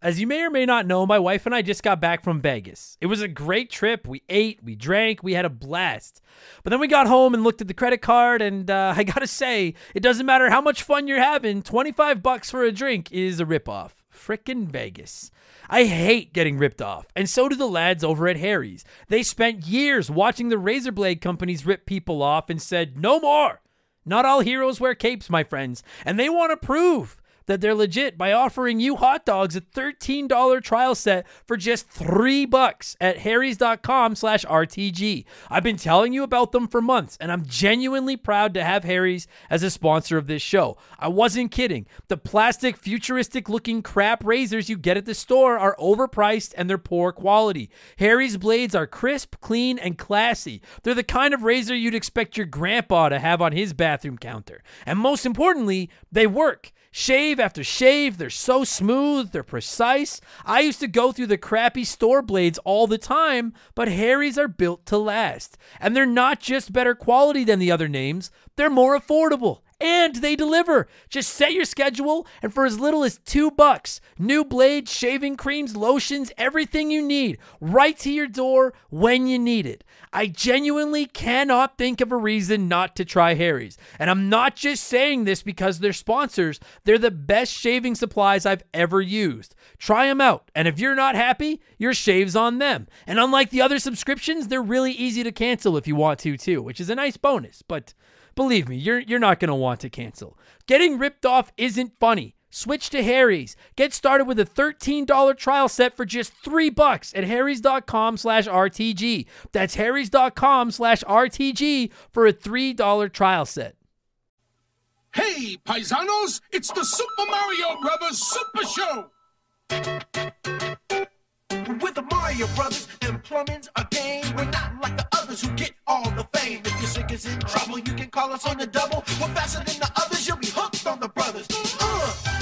As you may or may not know, my wife and I just got back from Vegas. It was a great trip. We ate, we drank, we had a blast. But then we got home and looked at the credit card, and uh, I gotta say, it doesn't matter how much fun you're having, 25 bucks for a drink is a ripoff. Frickin' Vegas. I hate getting ripped off, and so do the lads over at Harry's. They spent years watching the razor blade companies rip people off and said, no more. Not all heroes wear capes, my friends, and they want to prove that they're legit by offering you hot dogs a $13 trial set for just three bucks at harrys.com slash RTG. I've been telling you about them for months, and I'm genuinely proud to have Harry's as a sponsor of this show. I wasn't kidding. The plastic, futuristic looking crap razors you get at the store are overpriced and they're poor quality. Harry's blades are crisp, clean, and classy. They're the kind of razor you'd expect your grandpa to have on his bathroom counter. And most importantly, they work. Shave after shave, they're so smooth, they're precise. I used to go through the crappy store blades all the time, but Harry's are built to last. And they're not just better quality than the other names, they're more affordable and they deliver. Just set your schedule, and for as little as two bucks, new blades, shaving creams, lotions, everything you need, right to your door when you need it. I genuinely cannot think of a reason not to try Harry's. And I'm not just saying this because they're sponsors, they're the best shaving supplies I've ever used. Try them out, and if you're not happy, your shave's on them. And unlike the other subscriptions, they're really easy to cancel if you want to, too, which is a nice bonus. But Believe me, you're you're not going to want to cancel. Getting ripped off isn't funny. Switch to Harry's. Get started with a $13 trial set for just three bucks at harrys.com slash RTG. That's harrys.com slash RTG for a $3 trial set. Hey, paisanos, it's the Super Mario Brothers Super Show! With the Mario Brothers and plumbing's a game. We're not like the others who get all the fame. If your sink is in trouble, you can call us on the double. We're faster than the others, you'll be hooked on the brothers. Uh.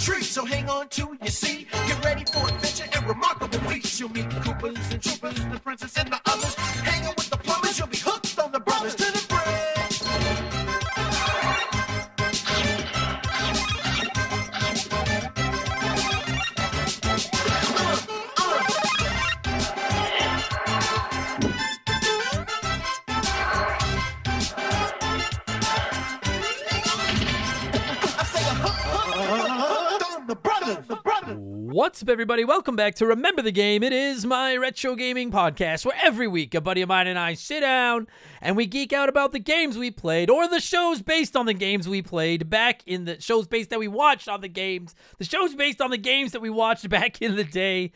Treat, so hang on to your seat. Get ready for adventure and remarkable feats. You'll meet Koopas and Troopers, the princess and the others. Hanging with What's up, everybody? Welcome back to Remember the Game. It is my retro gaming podcast where every week a buddy of mine and I sit down and we geek out about the games we played or the shows based on the games we played back in the shows based that we watched on the games, the shows based on the games that we watched back in the day.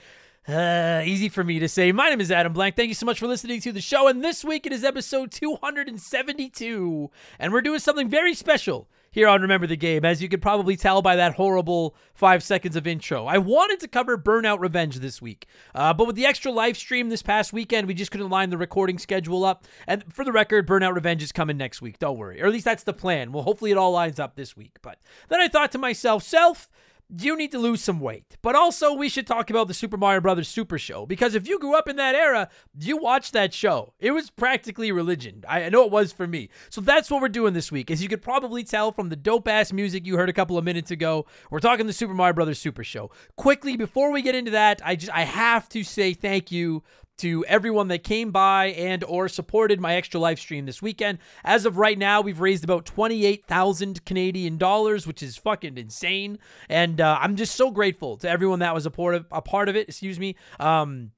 Uh, easy for me to say. My name is Adam Blank. Thank you so much for listening to the show. And this week it is episode 272. And we're doing something very special here on Remember the Game, as you could probably tell by that horrible five seconds of intro. I wanted to cover Burnout Revenge this week, uh, but with the Extra Life stream this past weekend, we just couldn't line the recording schedule up. And for the record, Burnout Revenge is coming next week. Don't worry. Or at least that's the plan. Well, hopefully it all lines up this week. But then I thought to myself, self, you need to lose some weight. But also, we should talk about the Super Mario Brothers Super Show because if you grew up in that era, you watched that show. It was practically religion. I I know it was for me. So that's what we're doing this week. As you could probably tell from the dope ass music you heard a couple of minutes ago, we're talking the Super Mario Brothers Super Show. Quickly, before we get into that, I just I have to say thank you to everyone that came by and or supported my Extra Life stream this weekend. As of right now, we've raised about 28,000 Canadian dollars, which is fucking insane. And uh, I'm just so grateful to everyone that was a part of, a part of it, excuse me. Um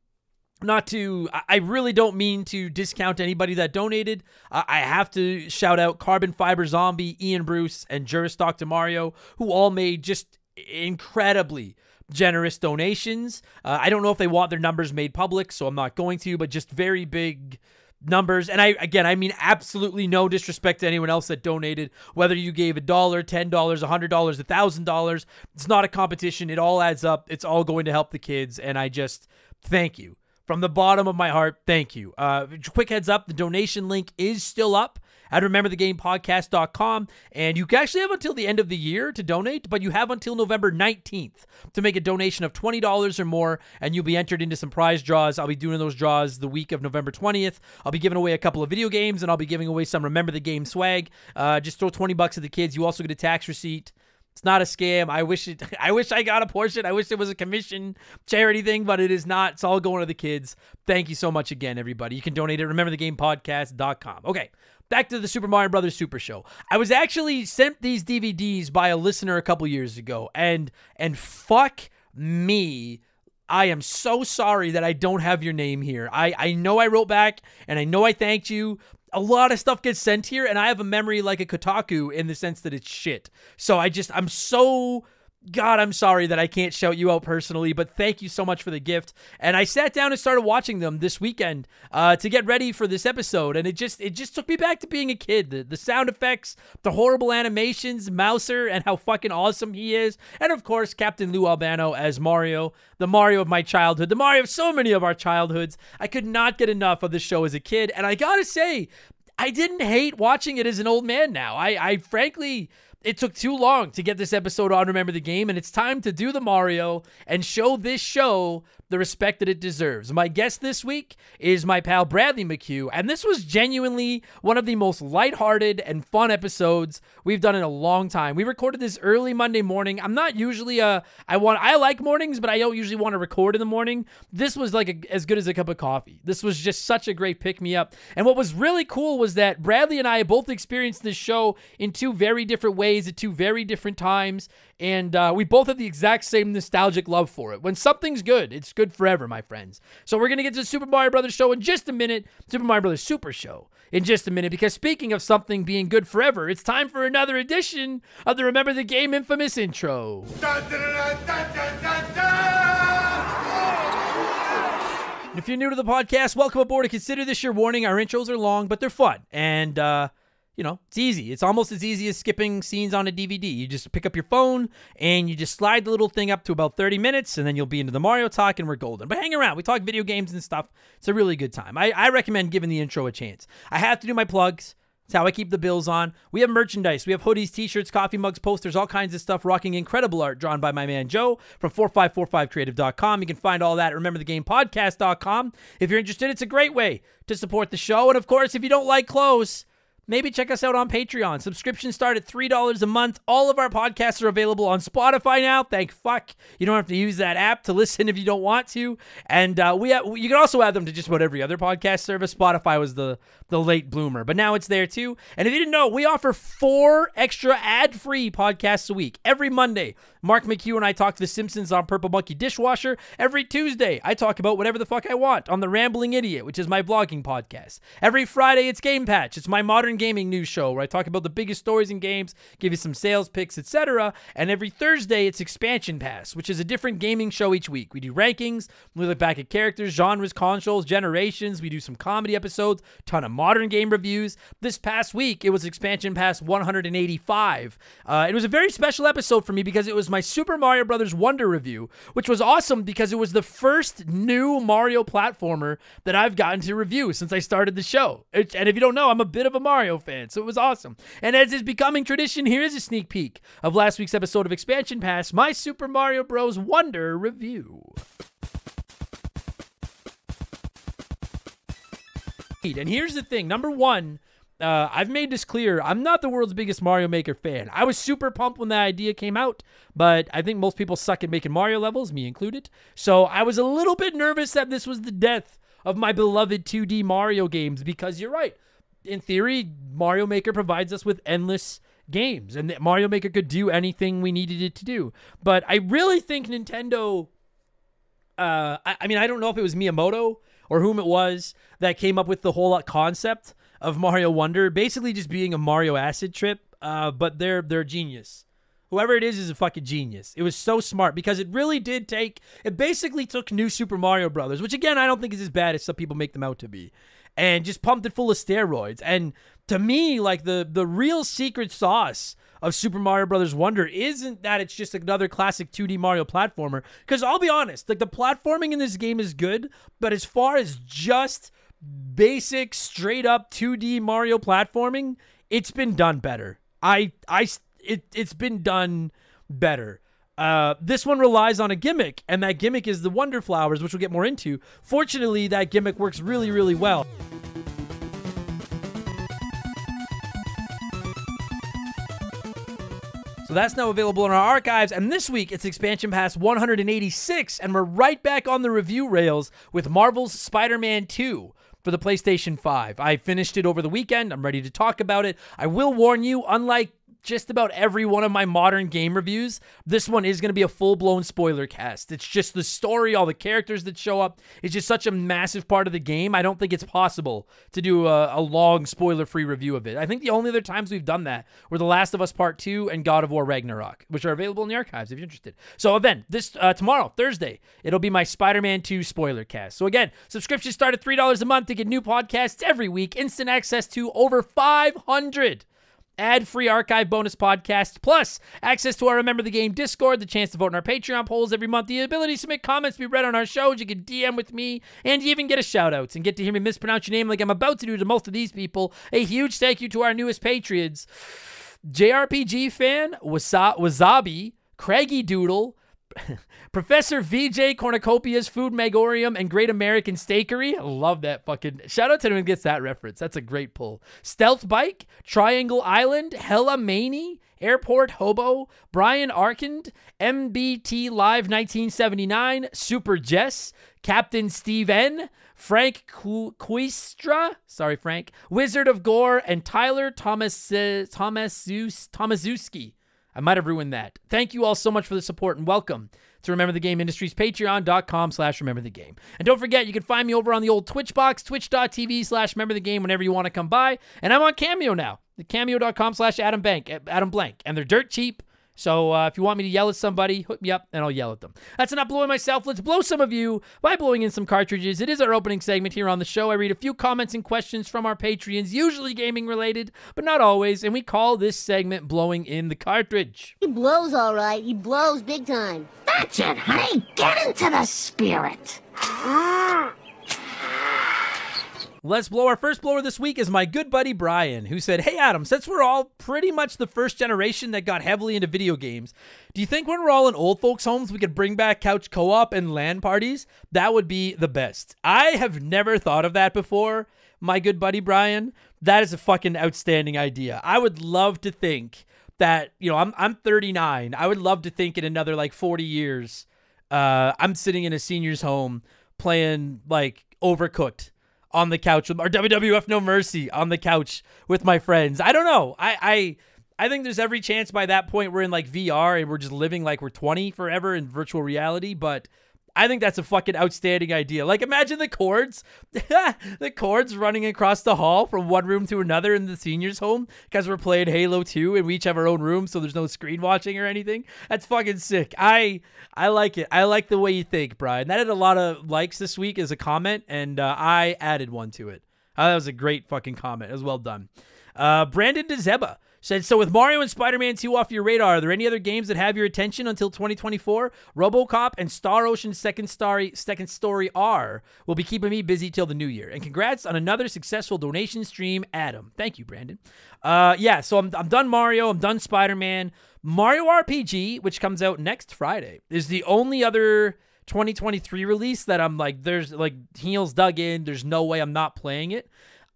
not to I- really don't mean to discount anybody that donated. Uh, I have to shout out Carbon Fiber Zombie, Ian Bruce, and Juris Dr. Mario, who all made just incredibly generous donations. Uh, I don't know if they want their numbers made public, so I'm not going to, but just very big numbers. And I again, I mean absolutely no disrespect to anyone else that donated, whether you gave a dollar, ten dollars, a hundred dollars, a thousand dollars. It's not a competition. It all adds up. It's all going to help the kids, and I just thank you from the bottom of my heart. Thank you. Uh, quick heads up: the donation link is still up. At rememberthegamepodcast.com. And you actually have until the end of the year to donate, but you have until November 19th to make a donation of $20 or more, and you'll be entered into some prize draws. I'll be doing those draws the week of November 20th. I'll be giving away a couple of video games, and I'll be giving away some Remember the Game swag. Uh, just throw 20 bucks at the kids. You also get a tax receipt. It's not a scam. I wish it. I wish I got a portion. I wish it was a commission charity thing, but it is not. It's all going to the kids. Thank you so much again, everybody. You can donate at rememberthegamepodcast.com. Okay, back to the Super Mario Brothers Super Show. I was actually sent these DVDs by a listener a couple years ago, and and fuck me. I am so sorry that I don't have your name here. I, I know I wrote back and I know I thanked you, a lot of stuff gets sent here, and I have a memory like a Kotaku in the sense that it's shit. So I just, I'm so God, I'm sorry that I can't shout you out personally, but thank you so much for the gift. And I sat down and started watching them this weekend uh, to get ready for this episode, and it just it just took me back to being a kid. The, the sound effects, the horrible animations, Mouser, and how fucking awesome he is, and of course Captain Lou Albano as Mario, the Mario of my childhood, the Mario of so many of our childhoods. I could not get enough of the show as a kid, and I gotta say, I didn't hate watching it as an old man. Now, I I frankly it took too long to get this episode on Remember the Game, and it's time to do the Mario and show this show the respect that it deserves. My guest this week is my pal Bradley McCue, and this was genuinely one of the most lighthearted and fun episodes we've done in a long time. We recorded this early Monday morning. I'm not usually a I want I like mornings, but I don't usually want to record in the morning. This was like a, as good as a cup of coffee. This was just such a great pick me up. And what was really cool was that Bradley and I both experienced this show in two very different ways at two very different times, and uh, we both have the exact same nostalgic love for it. When something's good, it's good forever, my friends. So we're gonna get to the Super Mario Brothers show in just a minute, Super Mario Brothers Super Show in just a minute. Because speaking of something being good forever, it's time for another edition of the Remember the Game infamous intro. If you're new to the podcast, welcome aboard and consider this your warning. Our intros are long, but they're fun. And uh you know, it's easy. It's almost as easy as skipping scenes on a DVD. You just pick up your phone and you just slide the little thing up to about 30 minutes, and then you'll be into the Mario talk and we're golden. But hang around. We talk video games and stuff. It's a really good time. I, I recommend giving the intro a chance. I have to do my plugs. It's how I keep the bills on. We have merchandise. We have hoodies, t-shirts, coffee mugs, posters, all kinds of stuff rocking incredible art drawn by my man Joe from 4545creative.com. You can find all that at rememberthegamepodcast.com. If you're interested, it's a great way to support the show. And of course, if you don't like clothes, maybe check us out on Patreon. Subscriptions start at $3 a month. All of our podcasts are available on Spotify now. Thank fuck. You don't have to use that app to listen if you don't want to. And uh, we have, you can also add them to just about every other podcast service. Spotify was the, the late bloomer, but now it's there too. And if you didn't know, we offer four extra ad-free podcasts a week. Every Monday, Mark McHugh and I talk to The Simpsons on Purple Monkey Dishwasher. Every Tuesday, I talk about whatever the fuck I want on The Rambling Idiot, which is my vlogging podcast. Every Friday, it's Game Patch. It's my modern gaming news show where I talk about the biggest stories in games, give you some sales picks, etc. And every Thursday, it's Expansion Pass, which is a different gaming show each week. We do rankings, we look back at characters, genres, consoles, generations. We do some comedy episodes, ton of modern game reviews. This past week, it was Expansion Pass 185. Uh, it was a very special episode for me because it was my Super Mario Brothers Wonder review, which was awesome because it was the first new Mario platformer that I've gotten to review since I started the show. It, and if you don't know, I'm a bit of a Mario fan, so it was awesome. And as is becoming tradition, here is a sneak peek of last week's episode of Expansion Pass, my Super Mario Bros. Wonder review. And here's the thing number one, uh, I've made this clear. I'm not the world's biggest Mario Maker fan. I was super pumped when that idea came out, but I think most people suck at making Mario levels, me included. So I was a little bit nervous that this was the death of my beloved 2D Mario games because you're right. In theory, Mario Maker provides us with endless games, and Mario Maker could do anything we needed it to do. But I really think Nintendo. Uh, I, I mean, I don't know if it was Miyamoto or whom it was that came up with the whole concept of Mario Wonder, basically just being a Mario acid trip. Uh, but they're they're genius. Whoever it is is a fucking genius. It was so smart because it really did take. It basically took New Super Mario Brothers, which again I don't think is as bad as some people make them out to be, and just pumped it full of steroids. And to me, like the the real secret sauce of Super Mario Brothers Wonder isn't that it's just another classic 2D Mario platformer. Because I'll be honest, like the platforming in this game is good, but as far as just basic, straight up 2D Mario platforming, it's been done better. I, I, it, it's been done better. Uh, this one relies on a gimmick, and that gimmick is the Wonder Flowers, which we'll get more into. Fortunately, that gimmick works really, really well. That's now available in our archives. And this week, it's Expansion Pass 186, and we're right back on the review rails with Marvel's Spider Man 2 for the PlayStation 5. I finished it over the weekend. I'm ready to talk about it. I will warn you, unlike just about every one of my modern game reviews, this one is going to be a full blown spoiler cast. It's just the story, all the characters that show up. It's just such a massive part of the game. I don't think it's possible to do a, a long spoiler free review of it. I think the only other times we've done that were The Last of Us Part 2 and God of War Ragnarok, which are available in the archives if you're interested. So, again, this uh, tomorrow, Thursday, it'll be my Spider Man 2 spoiler cast. So, again, subscriptions start at $3 a month to get new podcasts every week, instant access to over 500 ad free archive bonus podcasts, plus access to our Remember the Game Discord, the chance to vote in our Patreon polls every month, the ability to submit comments to be read on our shows. You can DM with me, and you even get a shout out and get to hear me mispronounce your name like I'm about to do to most of these people. A huge thank you to our newest Patriots JRPG fan, Wasa- Wasabi, Craigie Doodle, Professor VJ Cornucopia's Food Megorium and Great American Steakery. I love that fucking shout out to anyone who gets that reference. That's a great pull. Stealth Bike, Triangle Island, Hella Maney, Airport Hobo, Brian Arkand, MBT Live 1979, Super Jess, Captain Steve N, Frank Quistra, sorry Frank, Wizard of Gore, and Tyler Thomas uh, Thomas Tomaszewski. I might have ruined that. Thank you all so much for the support and welcome to Remember the Game Industries, patreon.com slash remember the game. And don't forget, you can find me over on the old Twitch box, twitch.tv slash remember the game whenever you want to come by. And I'm on Cameo now, the cameo.com slash Adam Bank, Adam Blank. And they're dirt cheap. So uh, if you want me to yell at somebody, hook me up and I'll yell at them. That's enough blowing myself. Let's blow some of you by blowing in some cartridges. It is our opening segment here on the show. I read a few comments and questions from our Patreons, usually gaming related, but not always. And we call this segment Blowing in the Cartridge. He blows all right. He blows big time. That's it, honey. Get into the spirit. Let's blow. Our first blower this week is my good buddy Brian, who said, Hey Adam, since we're all pretty much the first generation that got heavily into video games, do you think when we're all in old folks' homes, we could bring back couch co op and LAN parties? That would be the best. I have never thought of that before, my good buddy Brian. That is a fucking outstanding idea. I would love to think that, you know, I'm, I'm 39. I would love to think in another like 40 years, uh, I'm sitting in a senior's home playing like Overcooked on the couch with or WWF No Mercy on the couch with my friends. I don't know. I I I think there's every chance by that point we're in like VR and we're just living like we're 20 forever in virtual reality, but I think that's a fucking outstanding idea. Like imagine the cords, the cords running across the hall from one room to another in the seniors home because we're playing Halo 2 and we each have our own room so there's no screen watching or anything. That's fucking sick. I I like it. I like the way you think, Brian. That had a lot of likes this week as a comment and uh, I added one to it. Uh, that was a great fucking comment. It was well done. Uh, Brandon DeZeba Said, so with Mario and Spider Man 2 off your radar, are there any other games that have your attention until 2024? Robocop and Star Ocean Second Story, Second Story R will be keeping me busy till the new year. And congrats on another successful donation stream, Adam. Thank you, Brandon. Uh, yeah, so I'm, I'm done Mario, I'm done Spider Man. Mario RPG, which comes out next Friday, is the only other 2023 release that I'm like, there's like heels dug in. There's no way I'm not playing it.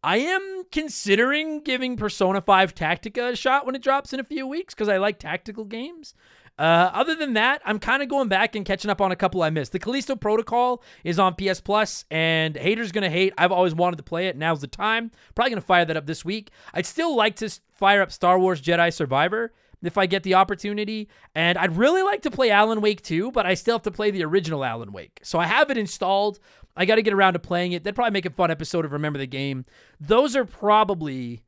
I am considering giving Persona 5 Tactica a shot when it drops in a few weeks because I like tactical games. Uh, other than that, I'm kind of going back and catching up on a couple I missed. The Callisto Protocol is on PS Plus, and haters gonna hate. I've always wanted to play it. Now's the time. Probably gonna fire that up this week. I'd still like to fire up Star Wars Jedi Survivor if I get the opportunity. And I'd really like to play Alan Wake 2, but I still have to play the original Alan Wake. So I have it installed. I got to get around to playing it. That'd probably make a fun episode of Remember the Game. Those are probably.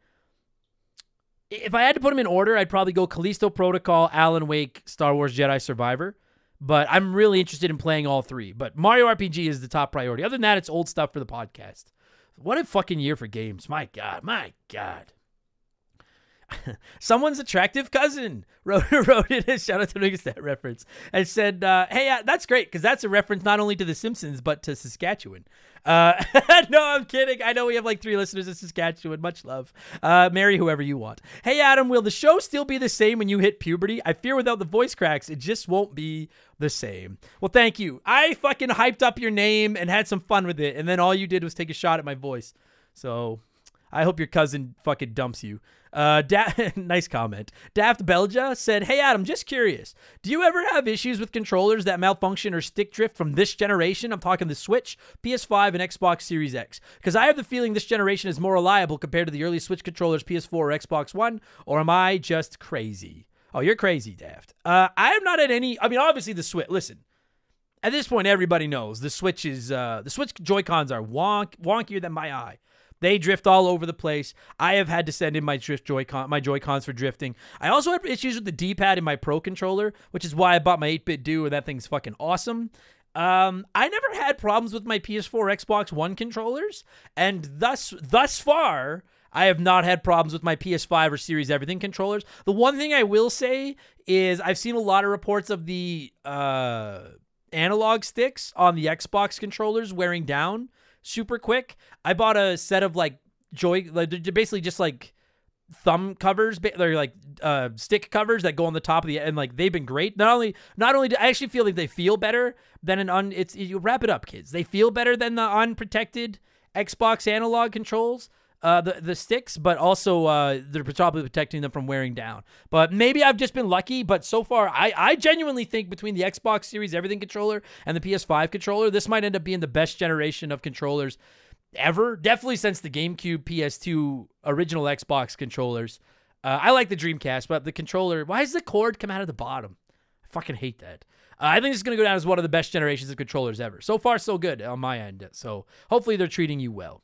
If I had to put them in order, I'd probably go Callisto Protocol, Alan Wake, Star Wars Jedi Survivor. But I'm really interested in playing all three. But Mario RPG is the top priority. Other than that, it's old stuff for the podcast. What a fucking year for games. My God. My God. Someone's attractive cousin wrote wrote it. Shout out to niggas that reference and said, uh, "Hey, uh, that's great because that's a reference not only to The Simpsons but to Saskatchewan." Uh, no, I'm kidding. I know we have like three listeners in Saskatchewan. Much love. Uh, marry whoever you want. Hey, Adam, will the show still be the same when you hit puberty? I fear without the voice cracks, it just won't be the same. Well, thank you. I fucking hyped up your name and had some fun with it, and then all you did was take a shot at my voice. So I hope your cousin fucking dumps you. Uh, da- nice comment. Daft Belgia said, "Hey Adam, just curious. Do you ever have issues with controllers that malfunction or stick drift from this generation? I'm talking the Switch, PS5, and Xbox Series X. Because I have the feeling this generation is more reliable compared to the early Switch controllers, PS4 or Xbox One. Or am I just crazy? Oh, you're crazy, Daft. Uh, I have not had any. I mean, obviously the Switch. Listen." At this point, everybody knows the Switch is uh, the Switch Joy Cons are wonk wonkier than my eye. They drift all over the place. I have had to send in my drift Joy-Con, my Joy-Cons for drifting. I also have issues with the D-pad in my Pro controller, which is why I bought my 8BitDo, and that thing's fucking awesome. Um, I never had problems with my PS4, Xbox One controllers, and thus thus far, I have not had problems with my PS5 or Series Everything controllers. The one thing I will say is I've seen a lot of reports of the uh, analog sticks on the Xbox controllers wearing down super quick. I bought a set of like joy, like basically just like thumb covers. They're like uh, stick covers that go on the top of the and like they've been great. Not only not only do I actually feel like they feel better than an un. It's you wrap it up, kids. They feel better than the unprotected Xbox analog controls. Uh, the the sticks, but also uh, they're probably protecting them from wearing down. But maybe I've just been lucky. But so far, I I genuinely think between the Xbox Series Everything controller and the PS5 controller, this might end up being the best generation of controllers ever. Definitely since the GameCube, PS2, original Xbox controllers. Uh, I like the Dreamcast, but the controller. Why does the cord come out of the bottom? I fucking hate that. Uh, I think it's going to go down as one of the best generations of controllers ever. So far, so good on my end. So hopefully they're treating you well.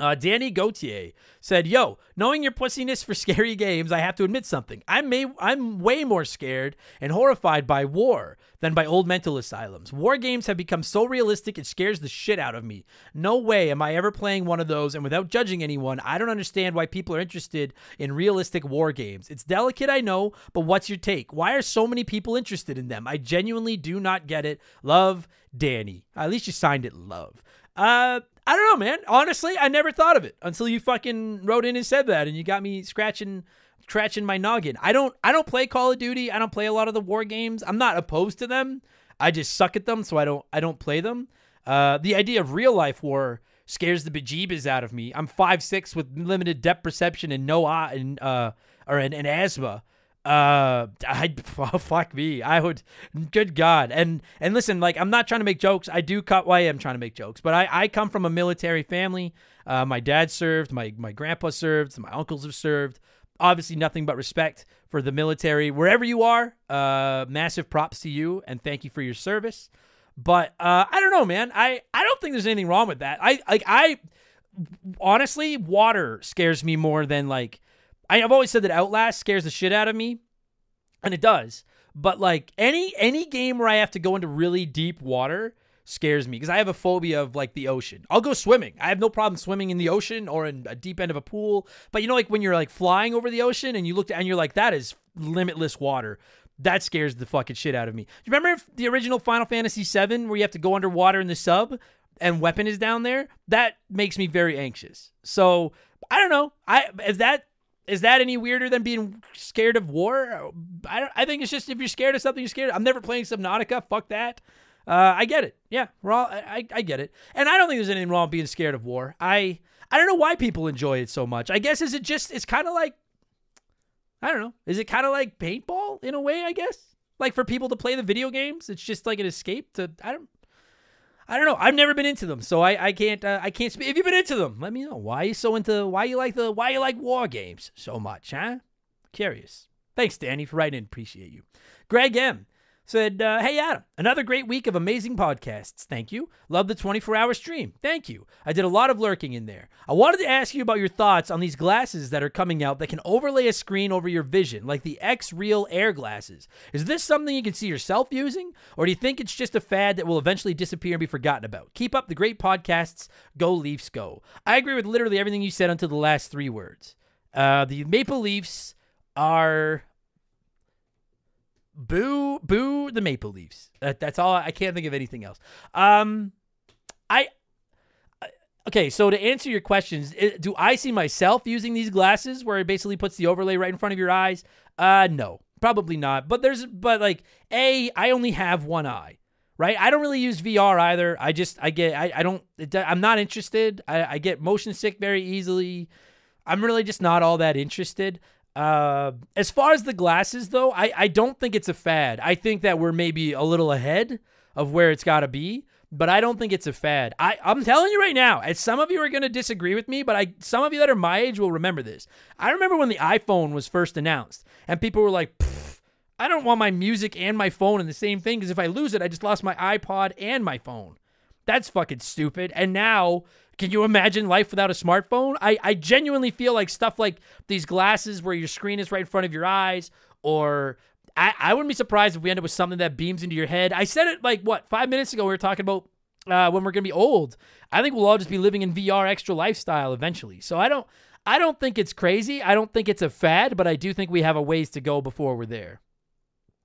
Uh, Danny Gautier said, "Yo, knowing your pussiness for scary games, I have to admit something. I'm may- I'm way more scared and horrified by war than by old mental asylums. War games have become so realistic it scares the shit out of me. No way am I ever playing one of those. And without judging anyone, I don't understand why people are interested in realistic war games. It's delicate, I know, but what's your take? Why are so many people interested in them? I genuinely do not get it. Love, Danny. At least you signed it, love." Uh, I don't know, man. Honestly, I never thought of it until you fucking wrote in and said that, and you got me scratching, scratching my noggin. I don't, I don't play Call of Duty. I don't play a lot of the war games. I'm not opposed to them. I just suck at them, so I don't, I don't play them. Uh, the idea of real life war scares the bejeebas out of me. I'm five six with limited depth perception and no eye and uh or an, an asthma. Uh, I oh, fuck me. I would. Good God. And and listen, like I'm not trying to make jokes. I do cut. Well, I am trying to make jokes, but I I come from a military family. Uh, my dad served. My my grandpa served. My uncles have served. Obviously, nothing but respect for the military wherever you are. Uh, massive props to you and thank you for your service. But uh, I don't know, man. I I don't think there's anything wrong with that. I like I honestly, water scares me more than like I, have always said that Outlast scares the shit out of me, and it does. But like any any game where I have to go into really deep water scares me because I have a phobia of like the ocean. I'll go swimming. I have no problem swimming in the ocean or in a deep end of a pool. But you know, like when you're like flying over the ocean and you look and you're like, that is limitless water. That scares the fucking shit out of me. You remember the original Final Fantasy VII where you have to go underwater in the sub and weapon is down there? That makes me very anxious. So I don't know. I is that is that any weirder than being scared of war? I I think it's just if you're scared of something, you're scared. I'm never playing Subnautica. Fuck that. Uh, I get it. Yeah, we're all, I, I get it. And I don't think there's anything wrong being scared of war. I I don't know why people enjoy it so much. I guess is it just it's kind of like I don't know. Is it kind of like paintball in a way? I guess like for people to play the video games, it's just like an escape to I don't I don't know. I've never been into them, so I, I can't uh, I can't speak. If you've been into them, let me know why you so into why you like the why you like war games so much, huh? Curious. Thanks, Danny, for writing in. Appreciate you. Greg M said, uh, Hey, Adam, another great week of amazing podcasts. Thank you. Love the 24 hour stream. Thank you. I did a lot of lurking in there. I wanted to ask you about your thoughts on these glasses that are coming out that can overlay a screen over your vision, like the XREAL Air glasses. Is this something you can see yourself using, or do you think it's just a fad that will eventually disappear and be forgotten about? Keep up the great podcasts. Go Leafs, go. I agree with literally everything you said until the last three words. Uh, the Maple Leafs are boo boo the Maple Leafs. That, that's all. I can't think of anything else. Um, I okay. So to answer your questions, do I see myself using these glasses where it basically puts the overlay right in front of your eyes? Uh, no, probably not. But there's but like a I only have one eye. Right, I don't really use VR either. I just I get I, I don't it, I'm not interested. I, I get motion sick very easily. I'm really just not all that interested. Uh, as far as the glasses, though, I, I don't think it's a fad. I think that we're maybe a little ahead of where it's got to be, but I don't think it's a fad. I, I'm telling you right now, and some of you are going to disagree with me, but I some of you that are my age will remember this. I remember when the iPhone was first announced, and people were like, I don't want my music and my phone in the same thing because if I lose it, I just lost my iPod and my phone. That's fucking stupid. And now, can you imagine life without a smartphone? I, I genuinely feel like stuff like these glasses where your screen is right in front of your eyes, or I, I wouldn't be surprised if we end up with something that beams into your head. I said it like, what, five minutes ago, we were talking about uh, when we're going to be old. I think we'll all just be living in VR extra lifestyle eventually. So I don't. I don't think it's crazy. I don't think it's a fad, but I do think we have a ways to go before we're there.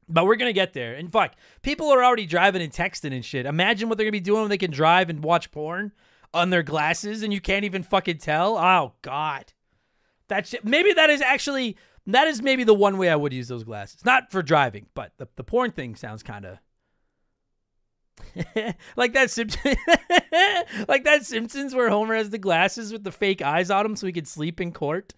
But we're gonna get there. And fuck, people are already driving and texting and shit. Imagine what they're gonna be doing when they can drive and watch porn on their glasses and you can't even fucking tell. Oh god, that shit. Maybe that is actually that is maybe the one way I would use those glasses. Not for driving, but the the porn thing sounds kind of. like that Simpsons, like that Simpsons where Homer has the glasses with the fake eyes on him so he can sleep in court.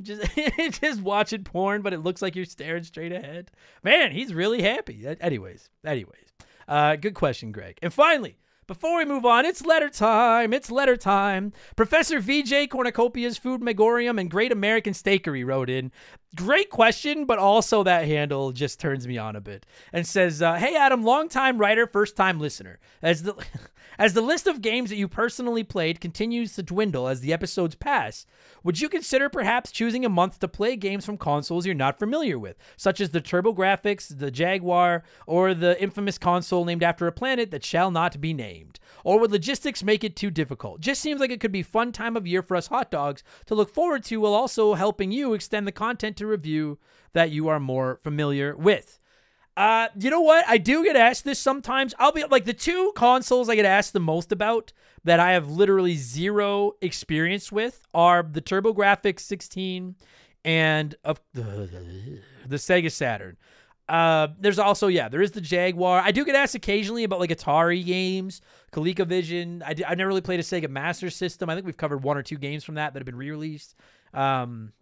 Just, just watching porn, but it looks like you're staring straight ahead. Man, he's really happy. Anyways, anyways, uh, good question, Greg. And finally, before we move on, it's letter time. It's letter time. Professor VJ Cornucopia's Food Megorium and Great American Steakery wrote in. Great question, but also that handle just turns me on a bit and says, uh, "Hey Adam, longtime writer, first time listener. As the as the list of games that you personally played continues to dwindle as the episodes pass, would you consider perhaps choosing a month to play games from consoles you're not familiar with, such as the TurboGrafx, the Jaguar, or the infamous console named after a planet that shall not be named? Or would logistics make it too difficult? Just seems like it could be fun time of year for us hot dogs to look forward to while also helping you extend the content to review that you are more familiar with. Uh, you know what? I do get asked this sometimes. I'll be like the two consoles I get asked the most about that I have literally zero experience with are the TurboGrafx 16 and of the, the Sega Saturn. Uh, there's also yeah, there is the Jaguar. I do get asked occasionally about like Atari games, ColecoVision. I, di- I never really played a Sega Master System. I think we've covered one or two games from that that have been re-released. Um,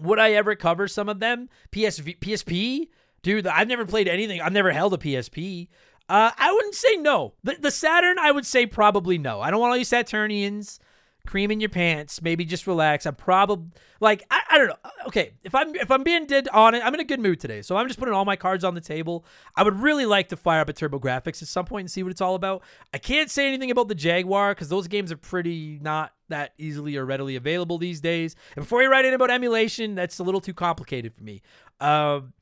would I ever cover some of them? PSV, PSP, dude. I've never played anything. I've never held a PSP. Uh, I wouldn't say no. The, the Saturn, I would say probably no. I don't want all you Saturnians cream in your pants. Maybe just relax. I'm probably like I, I don't know. Okay, if I'm if I'm being dead on it, I'm in a good mood today. So I'm just putting all my cards on the table. I would really like to fire up a TurboGrafx at some point and see what it's all about. I can't say anything about the Jaguar because those games are pretty not that easily or readily available these days. And before you write in about emulation, that's a little too complicated for me. Um,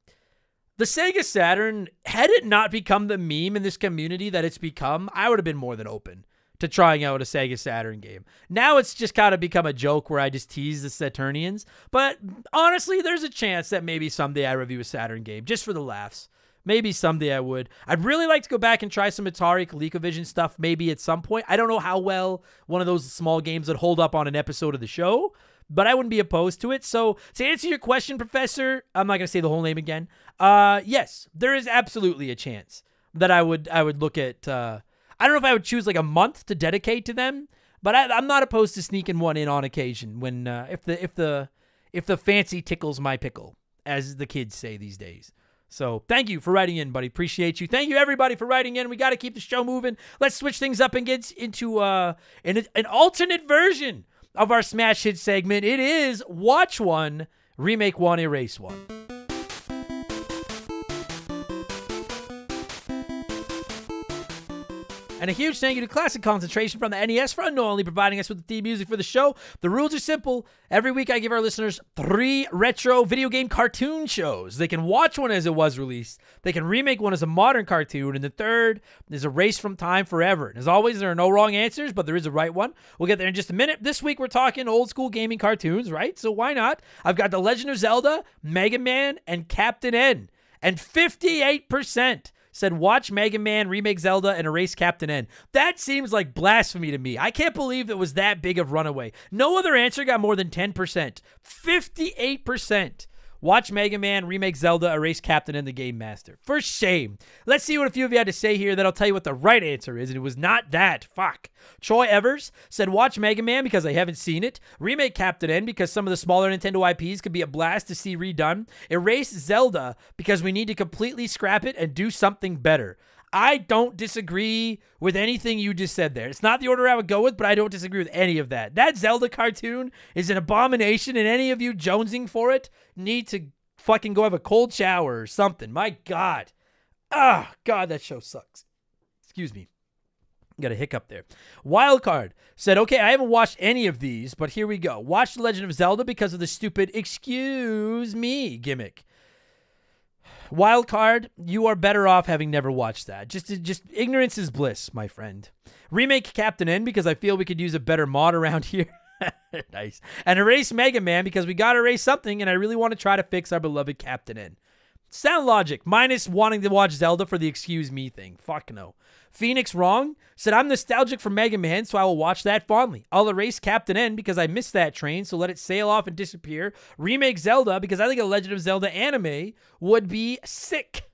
the Sega Saturn, had it not become the meme in this community that it's become, I would have been more than open to trying out a Sega Saturn game. Now it's just kind of become a joke where I just tease the Saturnians. But honestly, there's a chance that maybe someday I review a Saturn game just for the laughs. Maybe someday I would. I'd really like to go back and try some Atari ColecoVision stuff maybe at some point. I don't know how well one of those small games would hold up on an episode of the show, but I wouldn't be opposed to it. So to answer your question, Professor, I'm not gonna say the whole name again. Uh, yes, there is absolutely a chance that I would I would look at. Uh, I don't know if I would choose like a month to dedicate to them, but I, I'm not opposed to sneaking one in on occasion when uh, if the if the if the fancy tickles my pickle, as the kids say these days. So thank you for writing in, buddy. Appreciate you. Thank you everybody for writing in. We got to keep the show moving. Let's switch things up and get into uh an, an alternate version of our smash hit segment. It is watch one, remake one, erase one. And a huge thank you to Classic Concentration from the NES for unknowingly providing us with the theme music for the show. The rules are simple. Every week I give our listeners three retro video game cartoon shows. They can watch one as it was released, they can remake one as a modern cartoon, and the third is a race from time forever. And as always, there are no wrong answers, but there is a right one. We'll get there in just a minute. This week we're talking old school gaming cartoons, right? So why not? I've got The Legend of Zelda, Mega Man, and Captain N. And 58% said watch Mega Man, remake Zelda, and erase Captain N. That seems like blasphemy to me. I can't believe it was that big of runaway. No other answer got more than 10%. 58%. Watch Mega Man, remake Zelda, erase Captain and the Game Master. For shame. Let's see what a few of you had to say here. Then I'll tell you what the right answer is. And it was not that. Fuck. Troy Evers said, Watch Mega Man because I haven't seen it. Remake Captain N because some of the smaller Nintendo IPs could be a blast to see redone. Erase Zelda because we need to completely scrap it and do something better. I don't disagree with anything you just said there. It's not the order I would go with, but I don't disagree with any of that. That Zelda cartoon is an abomination, and any of you jonesing for it need to fucking go have a cold shower or something. My God. Ah, God, that show sucks. Excuse me. Got a hiccup there. Wildcard said, okay, I haven't watched any of these, but here we go. Watch The Legend of Zelda because of the stupid excuse me gimmick. Wild card, you are better off having never watched that. Just just ignorance is bliss, my friend. Remake Captain N because I feel we could use a better mod around here. nice. And erase Mega Man because we got to erase something and I really want to try to fix our beloved Captain N. Sound logic, minus wanting to watch Zelda for the excuse me thing. Fuck no. Phoenix Wrong said, I'm nostalgic for Mega Man, so I will watch that fondly. I'll erase Captain N because I missed that train, so let it sail off and disappear. Remake Zelda because I think a Legend of Zelda anime would be sick.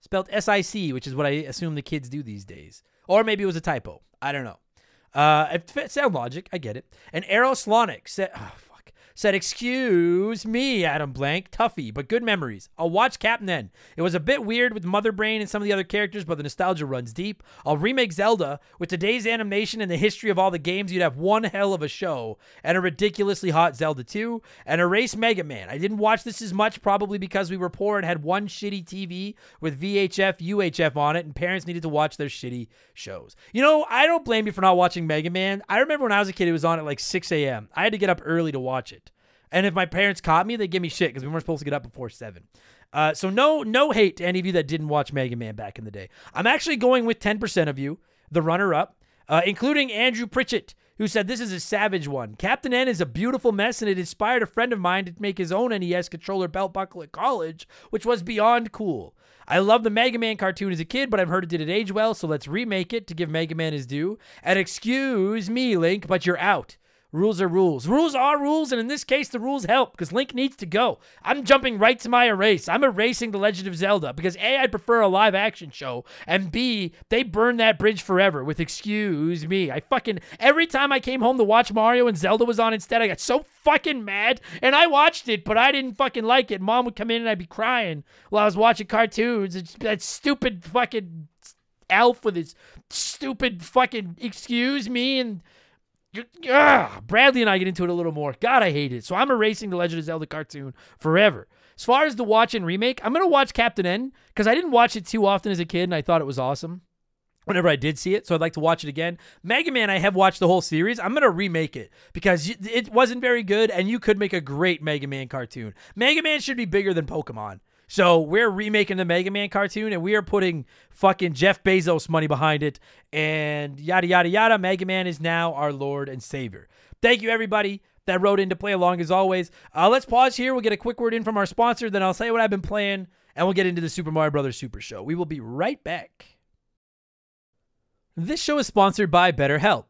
Spelled S I C, which is what I assume the kids do these days. Or maybe it was a typo. I don't know. Uh, sound logic. I get it. And Aeroslonic said, oh, said, Excuse me, Adam Blank, Tuffy, but good memories. I'll watch Captain N. It was a bit weird with Mother Brain and some of the other characters, but the nostalgia runs deep. I'll remake Zelda. With today's animation and the history of all the games, you'd have one hell of a show. And a ridiculously hot Zelda 2. And erase Mega Man. I didn't watch this as much, probably because we were poor and had one shitty TV with VHF, UHF on it, and parents needed to watch their shitty shows. You know, I don't blame you for not watching Mega Man. I remember when I was a kid, it was on at like 6 a.m. I had to get up early to watch it. And if my parents caught me, they give me shit because we weren't supposed to get up before seven. Uh, so no, no hate to any of you that didn't watch Mega Man back in the day. I'm actually going with 10% of you, the runner-up, uh, including Andrew Pritchett, who said this is a savage one. Captain N is a beautiful mess, and it inspired a friend of mine to make his own NES controller belt buckle at college, which was beyond cool. I love the Mega Man cartoon as a kid, but I've heard it didn't age well, so let's remake it to give Mega Man his due. And excuse me, Link, but you're out. Rules are rules. Rules are rules, and in this case, the rules help because Link needs to go. I'm jumping right to my erase. I'm erasing The Legend of Zelda because A, I prefer a live action show, and B, they burn that bridge forever with excuse me. I fucking, every time I came home to watch Mario and Zelda was on instead, I got so fucking mad, and I watched it, but I didn't fucking like it. Mom would come in and I'd be crying while I was watching cartoons. It's that stupid fucking elf with his stupid fucking excuse me and Ugh, ah, Bradley and I get into it a little more. God, I hate it. So I'm erasing the Legend of Zelda cartoon forever. As far as the watch and remake, I'm gonna watch Captain N because I didn't watch it too often as a kid, and I thought it was awesome. Whenever I did see it, so I'd like to watch it again. Mega Man, I have watched the whole series. I'm gonna remake it because it wasn't very good, and you could make a great Mega Man cartoon. Mega Man should be bigger than Pokemon. So we're remaking the Mega Man cartoon and we are putting fucking Jeff Bezos money behind it and yada yada yada. Mega Man is now our Lord and Savior. Thank you everybody that wrote in to play along as always. Uh, let's pause here. We'll get a quick word in from our sponsor, then I'll say what I've been playing, and we'll get into the Super Mario Brothers Super Show. We will be right back. This show is sponsored by BetterHelp.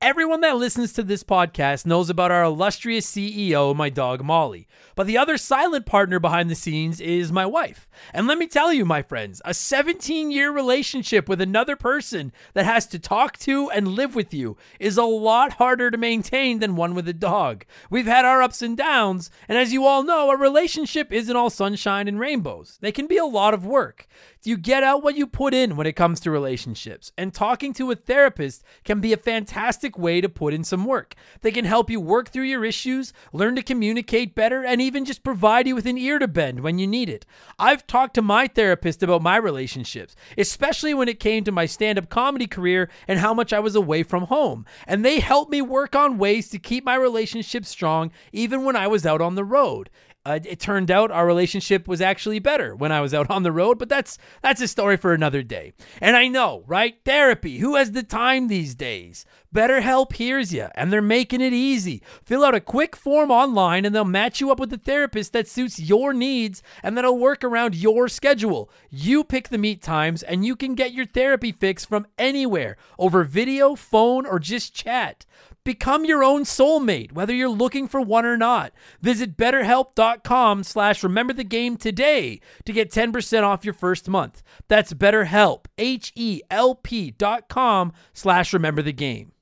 Everyone that listens to this podcast knows about our illustrious CEO, my dog Molly. But the other silent partner behind the scenes is my wife. And let me tell you, my friends, a 17 year relationship with another person that has to talk to and live with you is a lot harder to maintain than one with a dog. We've had our ups and downs, and as you all know, a relationship isn't all sunshine and rainbows. They can be a lot of work. You get out what you put in when it comes to relationships, and talking to a therapist can be a fantastic way to put in some work. They can help you work through your issues, learn to communicate better, and even just provide you with an ear to bend when you need it. I've talked to my therapist about my relationships, especially when it came to my stand up comedy career and how much I was away from home, and they helped me work on ways to keep my relationship strong even when I was out on the road. Uh, it turned out our relationship was actually better when I was out on the road, but that's that's a story for another day. And I know, right? Therapy. Who has the time these days? BetterHelp hears you, and they're making it easy. Fill out a quick form online, and they'll match you up with a therapist that suits your needs and that'll work around your schedule. You pick the meet times, and you can get your therapy fix from anywhere over video, phone, or just chat. Become your own soulmate, whether you're looking for one or not. Visit betterhelp.com slash remember the game today to get 10% off your first month. That's betterhelp, H-E-L-P dot com slash remember the game.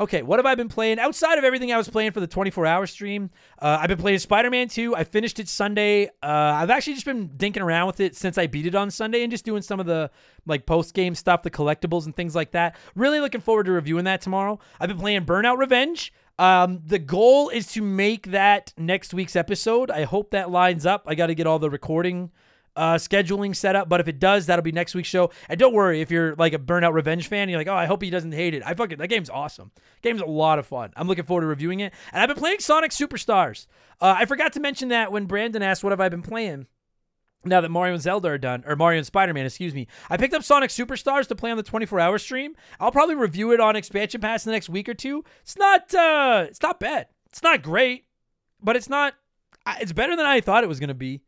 Okay, what have I been playing? Outside of everything I was playing for the 24 hour stream, uh, I've been playing Spider Man 2. I finished it Sunday. Uh, I've actually just been dinking around with it since I beat it on Sunday and just doing some of the like post game stuff, the collectibles and things like that. Really looking forward to reviewing that tomorrow. I've been playing Burnout Revenge. Um, the goal is to make that next week's episode. I hope that lines up. I got to get all the recording uh, scheduling set up. But if it does, that'll be next week's show. And don't worry if you're like a Burnout Revenge fan. You're like, oh, I hope he doesn't hate it. I fucking that game's awesome. Game's a lot of fun. I'm looking forward to reviewing it. And I've been playing Sonic Superstars. Uh, I forgot to mention that when Brandon asked what have I been playing. Now that Mario and Zelda are done, or Mario and Spider Man, excuse me, I picked up Sonic Superstars to play on the 24 hour stream. I'll probably review it on Expansion Pass in the next week or two. It's not, uh, it's not bad. It's not great, but it's not. It's better than I thought it was gonna be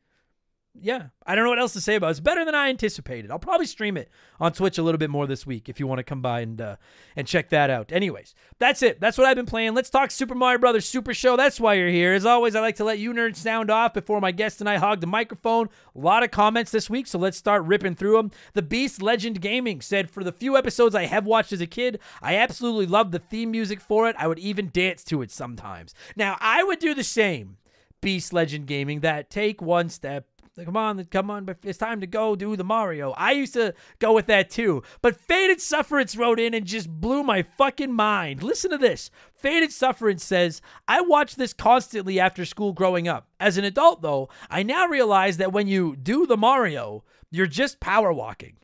yeah, I don't know what else to say about it. It's better than I anticipated. I'll probably stream it on Twitch a little bit more this week if you want to come by and uh, and check that out. Anyways, that's it. That's what I've been playing. Let's talk Super Mario Brothers Super Show. That's why you're here. As always, I like to let you nerds sound off before my guest and I hog the microphone. A lot of comments this week, so let's start ripping through them. The Beast Legend Gaming said, "For the few episodes I have watched as a kid, I absolutely love the theme music for it. I would even dance to it sometimes. Now, I would do the same." Beast Legend Gaming, that take one step come on, come on, but it's time to go do the Mario. I used to go with that too. But Faded Sufferance wrote in and just blew my fucking mind. Listen to this. Faded Sufferance says, I watched this constantly after school growing up. As an adult, though, I now realize that when you do the Mario, you're just power walking.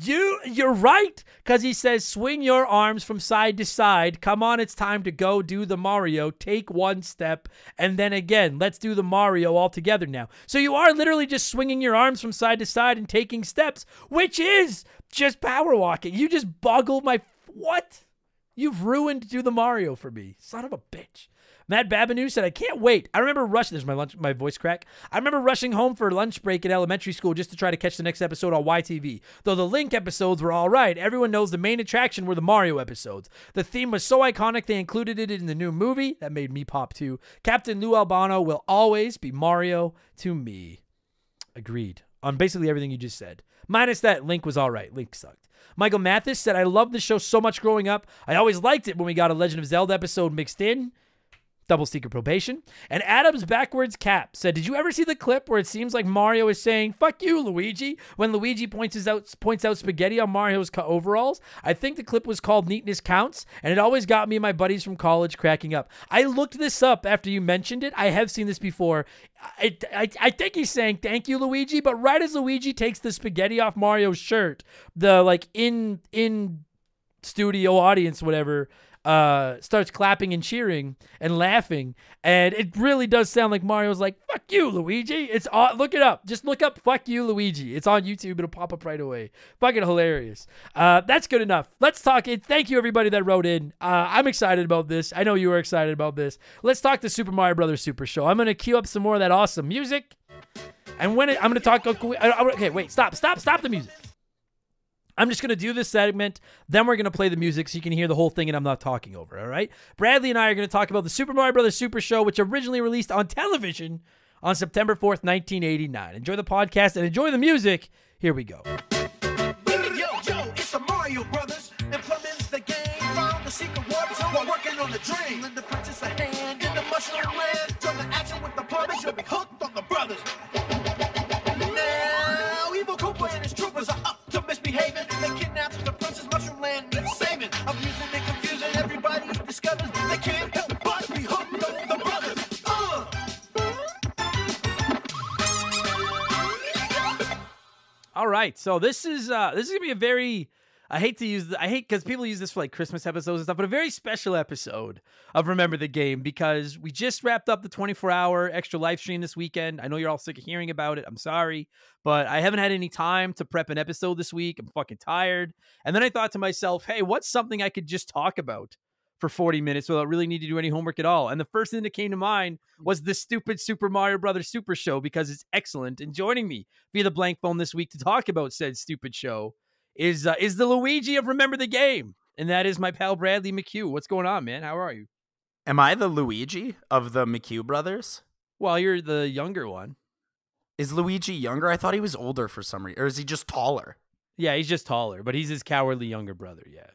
You you're right cuz he says swing your arms from side to side. Come on, it's time to go do the Mario. Take one step and then again, let's do the Mario all together now. So you are literally just swinging your arms from side to side and taking steps, which is just power walking. You just boggle my what? You've ruined do the Mario for me. Son of a bitch. Matt Babineau said, I can't wait. I remember rushing, there's my lunch, my voice crack. I remember rushing home for lunch break in elementary school just to try to catch the next episode on YTV. Though the Link episodes were all right, everyone knows the main attraction were the Mario episodes. The theme was so iconic they included it in the new movie. That made me pop too. Captain Lou Albano will always be Mario to me. Agreed on basically everything you just said. Minus that Link was all right. Link sucked. Michael Mathis said, I loved the show so much growing up. I always liked it when we got a Legend of Zelda episode mixed in double secret probation. And Adam's backwards cap said, "Did you ever see the clip where it seems like Mario is saying "fuck you, Luigi" when Luigi points out points out spaghetti on Mario's overalls? I think the clip was called "Neatness Counts," and it always got me and my buddies from college cracking up. I looked this up after you mentioned it. I have seen this before. I, I, I think he's saying thank you, Luigi, but right as Luigi takes the spaghetti off Mario's shirt, the like in in studio audience, whatever uh, starts clapping and cheering and laughing, and it really does sound like Mario's like "fuck you, Luigi." It's all, look it up. Just look up "fuck you, Luigi." It's on YouTube. It'll pop up right away. Fucking hilarious. Uh, that's good enough. Let's talk it. Thank you everybody that wrote in. Uh, I'm excited about this. I know you are excited about this. Let's talk the Super Mario Brothers Super Show. I'm gonna cue up some more of that awesome music, and when it, I'm gonna talk. Okay, wait, stop, stop, stop the music. I'm just going to do this segment, then we're going to play the music so you can hear the whole thing and I'm not talking over, all right? Bradley and I are going to talk about the Super Mario Brothers Super Show, which originally released on television on September 4th, 1989. Enjoy the podcast and enjoy the music. Here we go. Yo, yo, it's the Mario Brothers. Implements the game. Found the secret while working on the dream. The hand in the mushroom land. Right. So this is uh this is gonna be a very I hate to use the, I hate because people use this for like Christmas episodes and stuff, but a very special episode of Remember the Game because we just wrapped up the 24 hour Extra Life stream this weekend. I know you're all sick of hearing about it. I'm sorry, but I haven't had any time to prep an episode this week. I'm fucking tired. And then I thought to myself, hey, what's something I could just talk about? For 40 minutes without really need to do any homework at all. And the first thing that came to mind was the stupid Super Mario Brothers Super Show because it's excellent. And joining me via the blank phone this week to talk about said stupid show is uh, is the Luigi of Remember the Game, and that is my pal Bradley McCue. What's going on, man? How are you? Am I the Luigi of the McCue brothers? Well, you're the younger one. Is Luigi younger? I thought he was older for some reason. Or is he just taller? Yeah, he's just taller, but he's his cowardly younger brother. Yeah.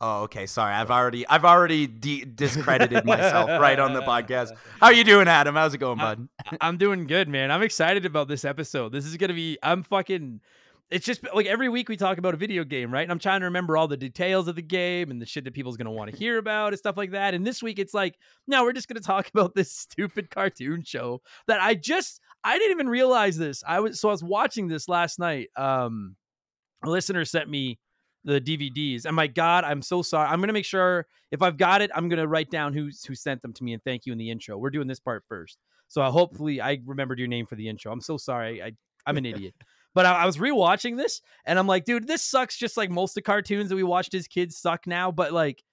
Oh, okay. Sorry, I've already I've already discredited myself right on the podcast. How you doing, Adam? How's it going, bud? I'm doing good, man. I'm excited about this episode. This is gonna be. I'm fucking. It's just like every week we talk about a video game, right? And I'm trying to remember all the details of the game and the shit that people's gonna want to hear about and stuff like that. And this week it's like, no, we're just gonna talk about this stupid cartoon show that I just I didn't even realize this. I was so I was watching this last night. Um, a listener sent me the DVDs. And my God, I'm so sorry. I'm gonna make sure if I've got it, I'm gonna write down who's who sent them to me and thank you in the intro. We're doing this part first, so I hopefully I remembered your name for the intro. I'm so sorry. I I'm an idiot. But I, I was rewatching this and I'm like, dude, this sucks just like most of the cartoons that we watched as kids suck now. But like,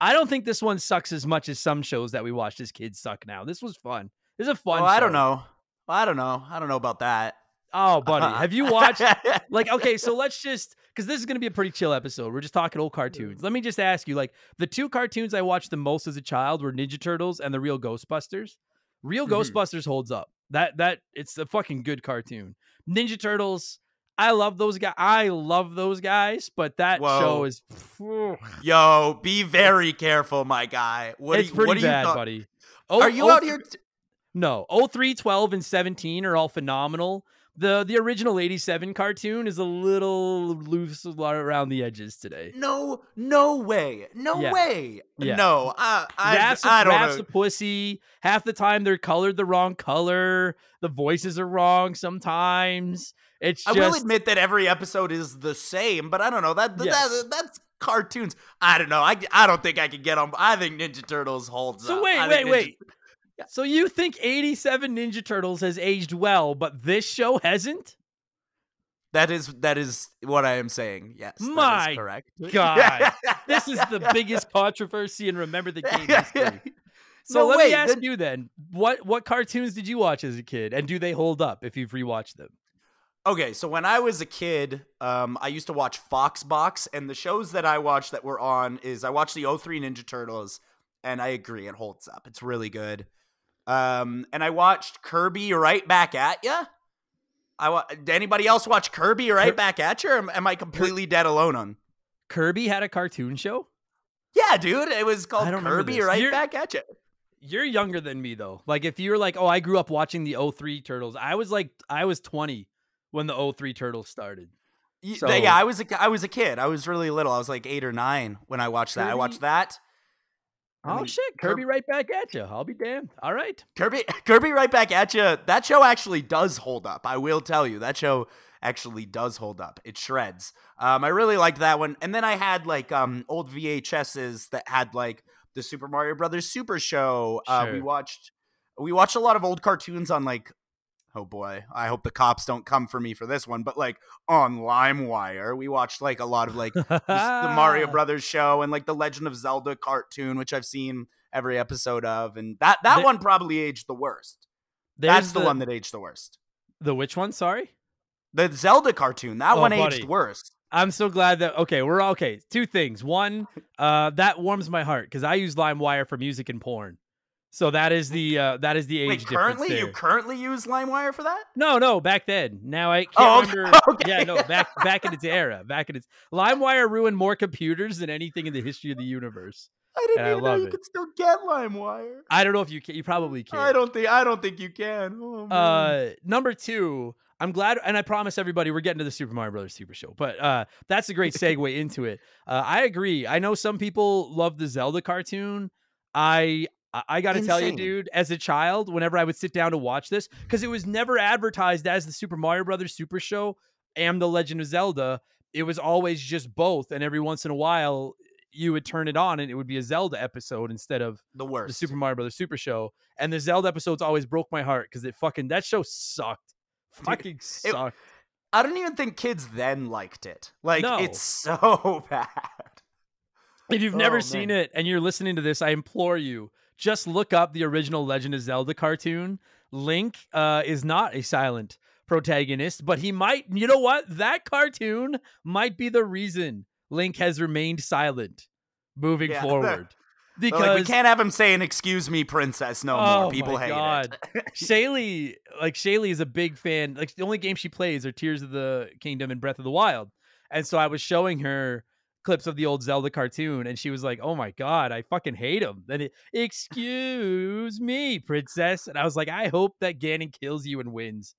I don't think this one sucks as much as some shows that we watched as kids suck now. This was fun. This is a fun. Well, I don't know. Well, I don't know. I don't know about that. Oh, buddy, have you watched? like okay so let's just because this is going to be a pretty chill episode we're just talking old cartoons let me just ask you like the two cartoons i watched the most as a child were ninja turtles and the real ghostbusters real Mhm. ghostbusters holds up that that it's a fucking good cartoon ninja turtles i love those guys i love those guys but that show is Yo, be very careful, my guy. What it's you, pretty what bad thought- buddy Oh, Are you oh, out here? t- no 03 12 and 17 are all phenomenal the the original 87 cartoon is a little loose around the edges today No, no way, no Yeah. way. Yeah. No, I, I, Raph's, I don't Raph's know. a pussy. Half the time they're colored the wrong color. The voices are wrong sometimes. It's I will admit that every episode is the same, but I don't know that, that Yes. that's cartoons. I don't know. I, I don't think I could get on. I think Ninja Turtles holds So up. So wait, I wait, Ninja- wait. So you think 87 Ninja Turtles has aged well, but this show hasn't? That is that is what I am saying. Yes, My correct. God. This is the biggest controversy in Remember the Game history. So No, let wait, me ask then- you then, what what cartoons did you watch as a kid, and do they hold up if you've rewatched them? Okay, so when I was a kid, um, I used to watch Foxbox, and the shows that I watched that were on is I watched the 03 Ninja Turtles, and I agree, it holds up. It's really good. Um, and I watched Kirby right back at you. I wa- did anybody else watch Kirby right back at you, or am, am I completely dead alone on? Kirby had a cartoon show. Yeah, dude, it was called I don't remember Kirby right You're- back at you. You're younger than me though. Like if you're like, oh, I grew up watching the 03 Turtles. I was like, I was 20 when the 03 Turtles started. So- yeah, I was a, I was a kid. I was really little. I was like eight or nine when I watched that. I watched that. I Oh mean, shit, Kir- Kirby right back at you. I'll be damned. All right. Kirby Kirby right back at you. That show actually does hold up. I will tell you. That show actually does hold up. It shreds. Um I really liked that one. And then I had like um old VHSs that had like the Super Mario Brothers Super Show. Uh we watched we watched a lot of old cartoons on like oh boy, I hope the cops don't come for me for this one, but like on LimeWire, we watched like a lot of like the, the Mario Brothers show and like the Legend of Zelda cartoon, which I've seen every episode of, and that that There- one probably aged the worst. That's the, one that aged the worst. The which one? Sorry. The Zelda cartoon, that Oh, one buddy. aged worst. I'm so glad that okay, we're okay. Two things. One, uh, that warms my heart because I use LimeWire for music and porn. So that is the uh, that is the age Wait, difference currently there. you currently use LimeWire for that? No, no, back then. Now I can't Oh, okay, remember. okay. Yeah, no, back back in its era. Back in its LimeWire ruined more computers than anything in the history of the universe. I didn't And I even know you it. could still get LimeWire. I don't know if you can. You probably can. I don't think I don't think you can. Oh. Uh, number two, I'm glad, and I promise everybody we're getting to the Super Mario Brothers Super Show, but uh, that's a great segue into it. Uh, I agree. I know some people love the Zelda cartoon. I I- got to tell you, dude, as a child, whenever I would sit down to watch this, because it was never advertised as the Super Mario Brothers Super Show. and The Legend of Zelda, it was always just both. And every once in a while, you would turn it on and it would be a Zelda episode instead of The the. Super Mario Brothers Super Show. And the Zelda episodes always broke my heart because it fucking that show sucked. Fucking sucked. I don't even think kids then liked it. Like No. it's so bad. If you've oh, never Oh, seen it and you're listening to this, I implore you just look up the original Legend of Zelda cartoon. Link uh, is not a silent protagonist, but he might. You know what? That cartoon might be the reason Link has remained silent moving Yeah. forward. Because like, we can't have him saying "Excuse me, princess" no Oh more. People hate God. it. Shaylee, like Shaylee is a big fan. Like the only game she plays are Tears of the Kingdom and Breath of the Wild. And so I was showing her clips of the old Zelda cartoon and she was like, "Oh my god, I fucking hate him." Then it, "Excuse me, princess." And I was like, "I hope that Ganon kills you and wins."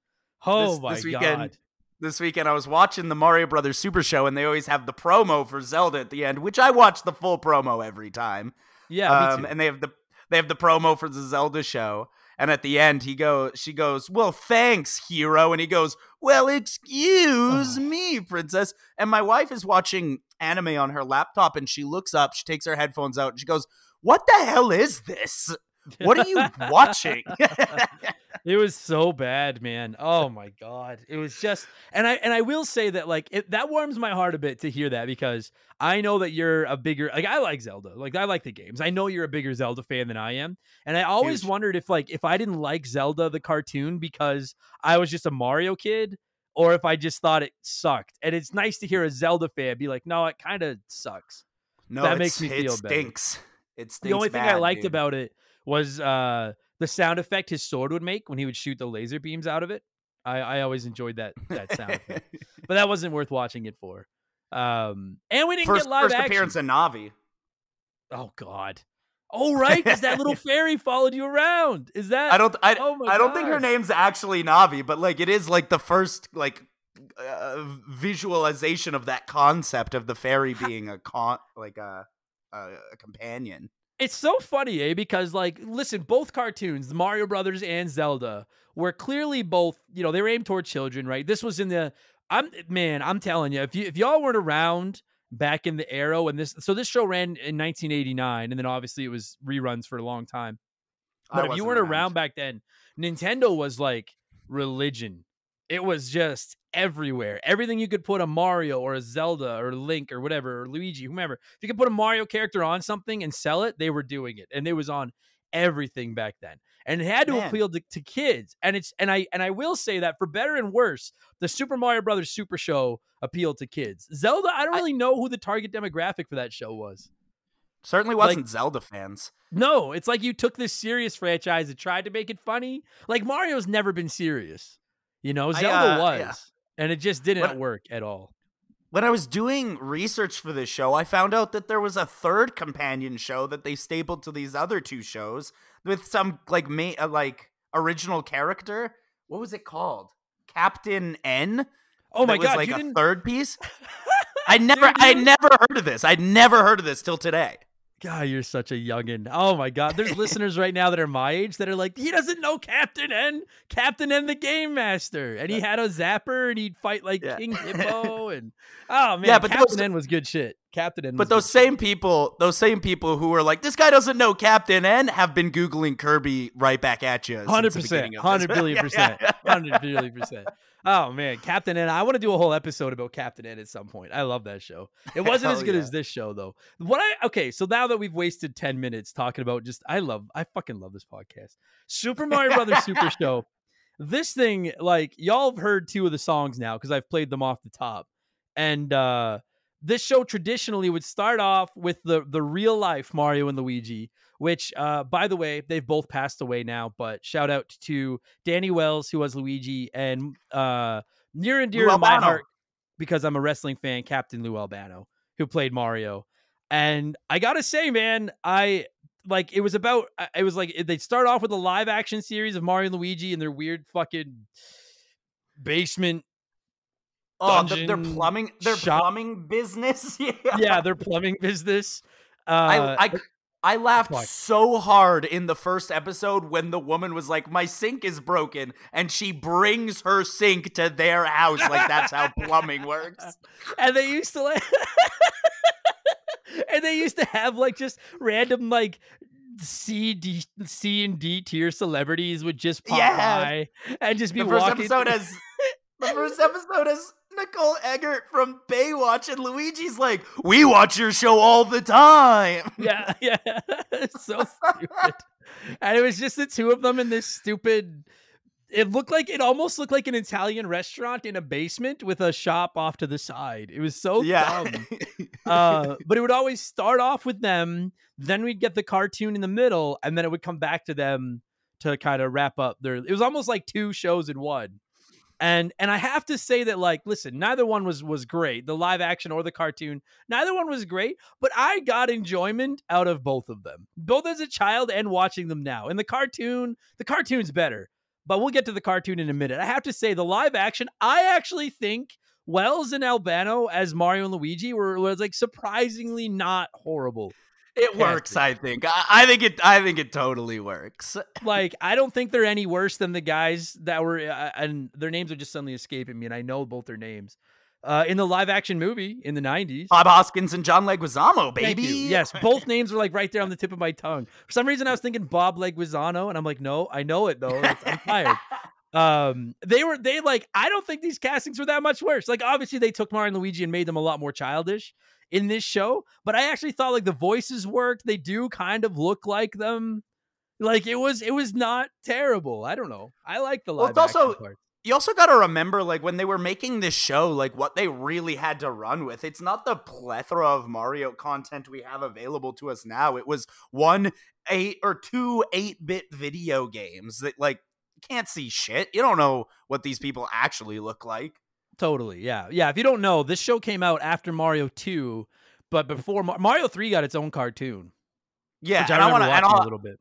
Oh This- my this weekend, god. this weekend I was watching the Mario Brothers Super Show, and they always have the promo for Zelda at the end, which I watch the full promo every time. Yeah, um, and they have the they have the promo for the Zelda show. And at the end, he goes, she goes, "Well, thanks, hero," and he goes, "Well, excuse Oh. me, princess." And my wife is watching anime on her laptop, and she looks up, she takes her headphones out, and she goes, "What the hell is this? What are you watching?" It was so bad, man. Oh my god. It was just and I and I will say that like it, that warms my heart a bit to hear that because I know that you're a bigger like I like Zelda. Like I like the games. I know you're a bigger Zelda fan than I am. And I always Huge. wondered if like if I didn't like Zelda the cartoon because I was just a Mario kid or if I just thought it sucked. And it's nice to hear a Zelda fan be like, "No, it kind of sucks." no, That makes me feel it better. stinks. It stinks. the only thing I liked dude. about it was uh the sound effect his sword would make when he would shoot the laser beams out of it. I, I always enjoyed that that sound effect. But that wasn't worth watching it for. Um and we didn't first get live first action. appearance of Navi. oh god. Oh right, because that little fairy followed you around. Is that I don't. I, Oh my I don't think her name's actually Navi, but like it is like the first like uh, visualization of that concept of the fairy being a con like a a, a companion. It's so funny, eh? Because like, listen, both cartoons, the Mario Brothers and Zelda, were clearly both, you know, they were aimed toward children, right? This was in the I'm man, I'm telling you, if you if y'all weren't around back in the Arrow and this so this show ran in 1989 and then obviously it was reruns for a long time. I But if you weren't around back then, Nintendo was like religion. It was just everywhere. Everything you could put a Mario or a Zelda or Link or whatever or Luigi, whomever. If you could put a Mario character on something and sell it, they were doing it. And it was on everything back then. And it had to Man. appeal to, to kids. And it's and I and I will say that for better and worse, the Super Mario Brothers Super Show appealed to kids. Zelda, I don't I- really know who the target demographic for that show was. Certainly wasn't Zelda fans. No, it's like you took this serious franchise and tried to make it funny. Like Mario's never been serious. You know, I, Zelda uh, was. And it just didn't When- work at all. When I was doing research for this show, I found out that there was a third companion show that they stapled to these other two shows with some like ma- uh, like original character. What was it called? Captain N. Oh my was god, like a didn't third piece. I never, I never heard of this. I'd never heard of this till today. God, you're such a youngin. Oh my god. There's listeners right now that are my age that are like, he doesn't know Captain N, Captain N the Game Master. And he had a zapper and he'd fight like Yeah. King Hippo and oh man, Yeah, but Captain those- N was good shit. Captain N was But those good shit. same people, those same people who are like, this guy doesn't know Captain N, have been googling Kirby right back at you. Hundred percent, hundred billion percent, hundred billion percent. Oh man, Captain N. I want to do a whole episode about Captain N at some point. I love that show. It wasn't as good yeah. as this show though. What I okay, so now that we've wasted ten minutes talking about just, I love, I fucking love this podcast, Super Mario Brothers Super Show. This thing, like y'all have heard two of the songs now because I've played them off the top, and uh this show traditionally would start off with the the real life Mario and Luigi, which uh by the way, they've both passed away now, but shout out to Danny Wells who was Luigi and uh near and dear Lou to my heart because I'm a wrestling fan, Captain Lou Albano, who played Mario. And I got to say, man, I like it was about it was like they start off with a live action series of Mario and Luigi and their weird fucking basement Oh, the, their plumbing, their shop. plumbing business. yeah, yeah, their plumbing business. Uh, I, I, I laughed What? so hard in the first episode when the woman was like, "My sink is broken," and she brings her sink to their house. Like that's how plumbing works. and they used to like and they used to have like just random like C D C and D tier celebrities would just pop Yeah. by and just be The first walking episode has the first episode has Nicole Eggert from Baywatch, and Luigi's like, "We watch your show all the time." yeah yeah so stupid and it was just the two of them in this stupid it looked like it almost looked like an Italian restaurant in a basement with a shop off to the side. It was so yeah. dumb. uh, but it would always start off with them, then we'd get the cartoon in the middle, and then it would come back to them to kind of wrap up their. It was almost like two shows in one. And and I have to say that like listen, neither one was was great, the live action or the cartoon. Neither one was great, but I got enjoyment out of both of them. Both as a child and watching them now. And the cartoon, the cartoon's better. But we'll get to the cartoon in a minute. I have to say the live action, I actually think Wells and Albano as Mario and Luigi were was like surprisingly not horrible. It works, I think. I, I think it. I think it totally works. Like I don't think they're any worse than the guys that were, uh, and their names are just suddenly escaping me, and I know both their names. Uh, in the live action movie in the '90s, Bob Hoskins and John Leguizamo, baby. Yes, both names were like right there on the tip of my tongue. For some reason, I was thinking Bob Leguizano, and I'm like, no, I know it though. It's- I'm tired. Um, they were they like I don't think these castings were that much worse. Like obviously they took Mario and Luigi and made them a lot more childish in this show, but I actually thought like the voices worked. They do kind of look like them. Like it was it was not terrible. I don't know. I like the Well, live it's also- part. you also got to remember like when they were making this show like what they really had to run with it's not the plethora of mario content we have available to us now it was one eight or two eight bit video games that like can't see shit you don't know what these people actually look like Totally. Yeah. Yeah. If you don't know, this show came out after Mario 2, but before Mar- Mario 3 got its own cartoon. yeah which I and i want to a little bit.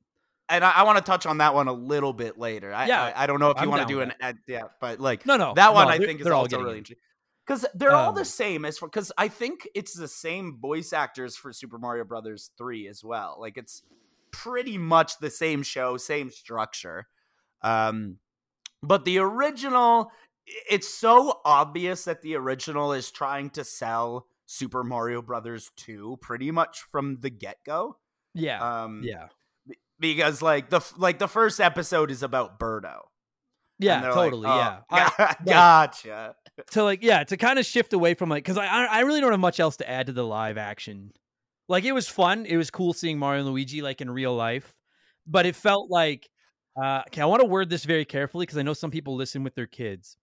and i, I want to touch on that one a little bit later I, Yeah, I, I don't know if you want to do an ad, yeah but like No, no. that one no, I think is also really interesting because they're all Um, the same as because I think it's the same voice actors for Super Mario Brothers three as well. Like it's pretty much the same show, same structure. Um, but the original, it's so obvious that the original is trying to sell Super Mario Brothers two pretty much from the get go. Yeah. Um, yeah. because like the like the first episode is about Birdo. Yeah. And they're like, Totally. "Oh, yeah. I- gotcha. to like, yeah, to kind of shift away from like, because I, I I really don't have much else to add to the live action. Like, it was fun. It was cool seeing Mario and Luigi like in real life, but it felt like, uh, okay, I want to word this very carefully because I know some people listen with their kids.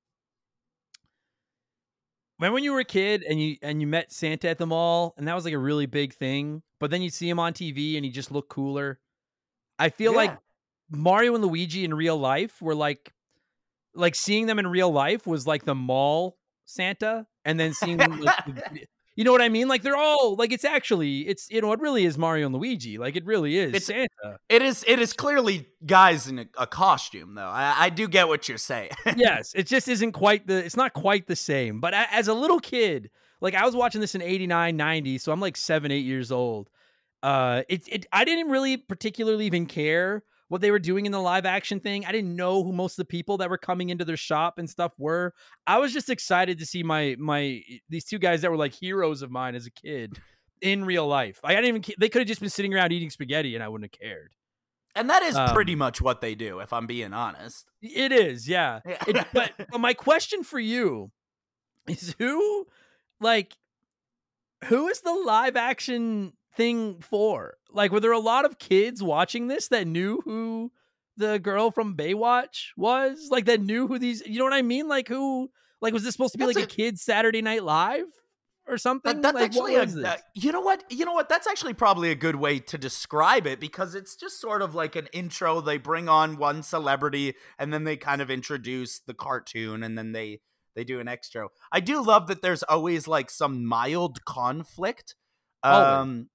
Remember when you were a kid and you and you met Santa at the mall and that was like a really big thing, but then you'd see him on TV and he just looked cooler. I feel like Mario and Luigi in real life were like like seeing them in real life was like the mall Santa and then seeing them like, the- you know what I mean? Like they're all like it's actually it's you know it really is Mario and Luigi. Like it really is It's- Santa. It is. It is clearly guys in a, a costume, though. I, I do get what you're saying. yes, it just isn't quite the it's not quite the same. But as a little kid, like I was watching this in 89, 90, so I'm like 7, 8 years old. Uh it it I didn't really particularly even care what they were doing in the live action thing. I didn't know who most of the people that were coming into their shop and stuff were. I was just excited to see my my these two guys that were like heroes of mine as a kid in real life. Like, I didn't even they could have just been sitting around eating spaghetti and I wouldn't have cared. and that is Um, pretty much what they do, if I'm being honest. It is, yeah. Yeah. It, but, but my question for you is who, like, who is the live action thing for? Like, were there a lot of kids watching this that knew who the girl from Baywatch was? Like, that knew who these, you know what I mean? Like, who, like, was this supposed to be That's like a, a- kid's Saturday Night Live or something? That- that's like, actually what a, this? uh, you know what you know what that's actually probably a good way to describe it because it's just sort of like an intro they bring on one celebrity and then they kind of introduce the cartoon and then they they do an extra i do love that there's always like some mild conflict um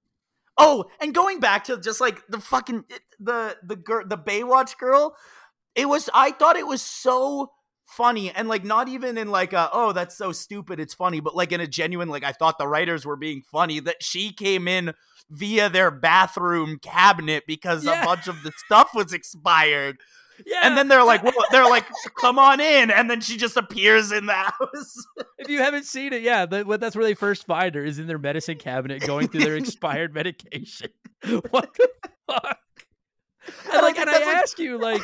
oh and going back to just like the fucking eh, the the girl the baywatch girl it was i thought it was so funny and like not even in like a oh that's so stupid it's funny but like in a genuine like I thought the writers were being funny that she came in via their bathroom cabinet because Yeah. a bunch of the stuff was expired Yeah. and then they're like well, they're like come on in and then she just appears in the house if you haven't seen it, yeah, that, that's where they first find her is in their medicine cabinet going through their expired medication. what the fuck? And like, and I ask you, like,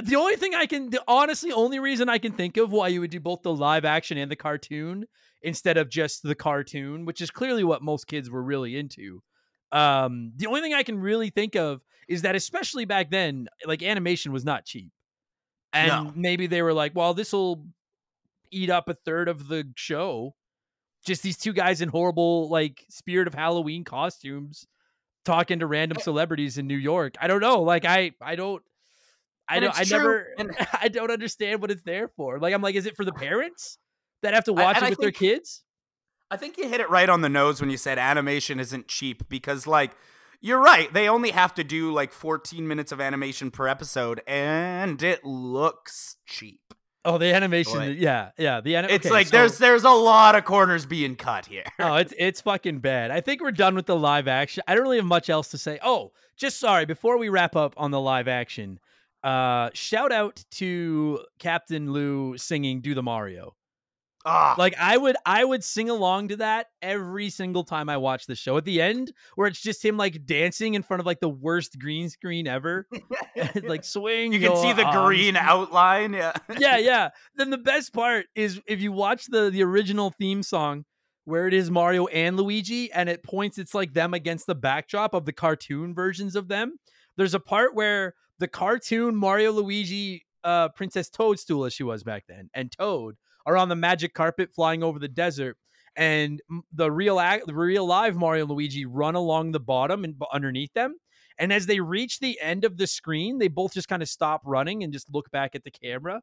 the only thing I can, the honestly, only reason I can think of why you would do both the live action and the cartoon instead of just the cartoon, which is clearly what most kids were really into. Um, the only thing I can really think of is that, especially back then, like animation was not cheap, and No. maybe they were like, "Well, this will eat up a third of the show." Just these two guys in horrible, like, spirit of Halloween costumes talking to random celebrities in New York. I don't know. Like, I, I don't. I don't. I true, never. and- I don't understand what it's there for. Like, I'm like, is it for the parents that have to watch and it I with their kids? I think you hit it right on the nose when you said animation isn't cheap because, like, you're right. They only have to do like 14 minutes of animation per episode, and it looks cheap. Oh, the animation. Boy. Yeah, yeah. The anim- It's okay, like so- there's there's a lot of corners being cut here. oh, it's it's fucking bad. I think we're done with the live action. I don't really have much else to say. Oh, just sorry. Before we wrap up on the live action, uh, shout out to Captain Lou singing "Do the Mario." Ah, Like I would, I would sing along to that every single time I watch the show. At the end, where it's just him like dancing in front of like the worst green screen ever, like swing. you can see the arms. green outline. Yeah. yeah, yeah. Then the best part is if you watch the the original theme song where it is Mario and Luigi and it points it's like them against the backdrop of the cartoon versions of them. There's a part where the cartoon Mario Luigi uh Princess Toadstool as she was back then and Toad are on the magic carpet flying over the desert and the real act, the real live Mario and Luigi run along the bottom and underneath them. And as they reach the end of the screen, they both just kind of stop running and just look back at the camera.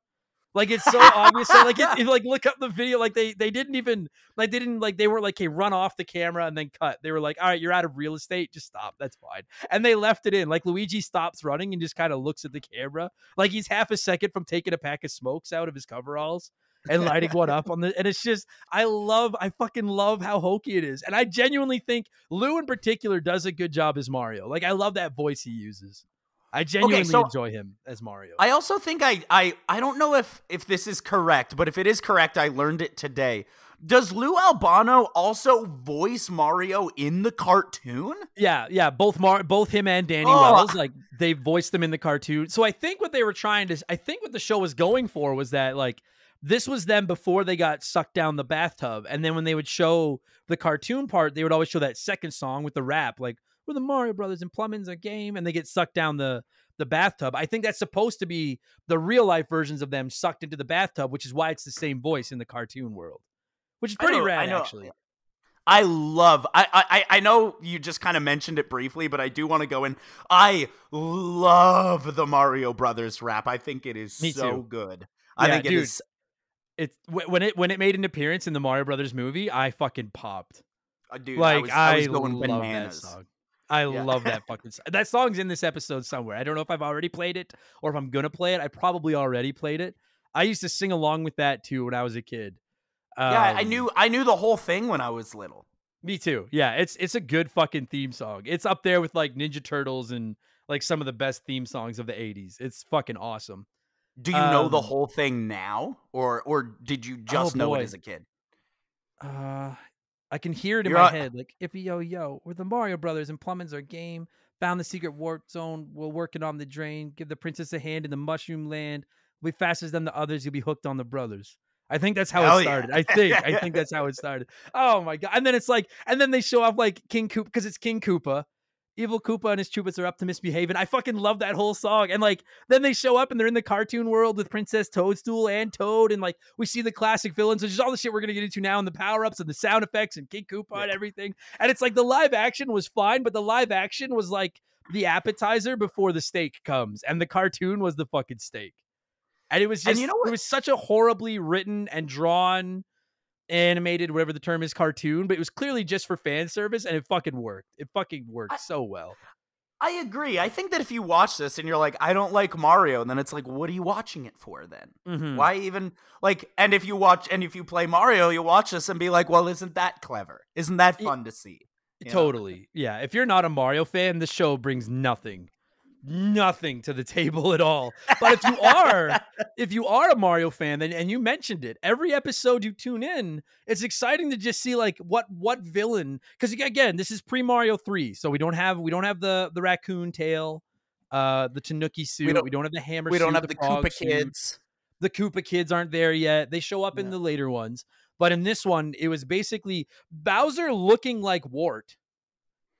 Like it's so obvious. So, like, it, it- like look up the video. Like they they didn't even like they didn't like they weren't like, hey, run off the camera and then cut. They were like, all right, you're out of real estate. Just stop. That's fine. And they left it in. Like Luigi stops running and just kind of looks at the camera, like he's half a second from taking a pack of smokes out of his coveralls and lighting one up on the. And it's just, I love, I fucking love how hokey it is. And I genuinely think Lou in particular does a good job as Mario. Like I love that voice he uses. I genuinely so enjoy him as Mario. I also think I I I don't know if if this is correct, but if it is correct, I learned it today. Does Lou Albano also voice Mario in the cartoon? Yeah, yeah, both Mar- both him and Danny Oh. Wells, like they voiced them in the cartoon. So I think what they were trying to, I think what the show was going for was that like this was them before they got sucked down the bathtub, and then when they would show the cartoon part, they would always show that second song with the rap, like we're the Mario Brothers and plumbing's a game, and they get sucked down the the bathtub. I think that's supposed to be the real life versions of them sucked into the bathtub, which is why it's the same voice in the cartoon world, which is pretty know- I rad know. actually. I love. I I I know you just kind of mentioned it briefly, but I do want to go in. I love the Mario Brothers rap. I think it is Me so too. good. I Yeah, think it dude. is. It's when it when it made an appearance in the Mario Brothers movie, I fucking popped. uh, Dude, like I was, I was I going love bananas. that song. I Yeah. love that fucking song. That song's in this episode somewhere. I don't know if I've already played it or if I'm gonna play it. I probably already played it. I used to sing along with that too when I was a kid. yeah, I Um, knew I knew the whole thing when I was little. Me too. Yeah, it's it's a good fucking theme song. It's up there with like Ninja Turtles and like some of the best theme songs of the '80s. It's fucking awesome. Do you know the Um, whole thing now, or or did you just know it as a kid? Uh, I can hear it in You're my on- head, like if yo yo, we're the Mario Brothers and plumbing's our game. Found the secret warp zone. We're working on the drain. Give the princess a hand in the mushroom land. We'll be faster than the others. You'll be hooked on the brothers. I think that's how Hell it yeah. started. I think. I think that's how it started. Oh my god! And then it's like, and then they show off like King Koopa because it's King Koopa. Evil Koopa and his troopers are up to misbehaving. I fucking love that whole song. And like, then they show up and they're in the cartoon world with Princess Toadstool and Toad, and like we see the classic villains, which is all the shit we're gonna get into now, and the power ups and the sound effects and King Koopa and everything. And it's like the live action was fine, but the live action was like the appetizer before the steak comes, and the cartoon was the fucking steak. And it was And just, you know it was such a horribly written and drawn, animated, whatever the term is, cartoon, but it was clearly just for fan service, and it fucking worked. It fucking worked I- so well. I agree. I think that if you watch this and you're like, I don't like Mario, then it's like, what are you watching it for then? Mhm. Why even like? And if you watch and if you play Mario, you watch this and be like, well, isn't that clever? Isn't that fun to see? you know? Totally. Yeah. If you're not a Mario fan, the show brings nothing, nothing to the table at all. But if you are, if you are a Mario fan, then and you mentioned it, every episode you tune in, it's exciting to just see like what what villain. Because again, this is pre Mario three, so we don't have we don't have the the raccoon tail, uh, the Tanuki suit. We don't- don't, have the hammer. We don't suit, have the, frog Koopa suit. kids. The Koopa kids aren't there yet. They show up in the later ones. But in this one, it was basically Bowser looking like Wart.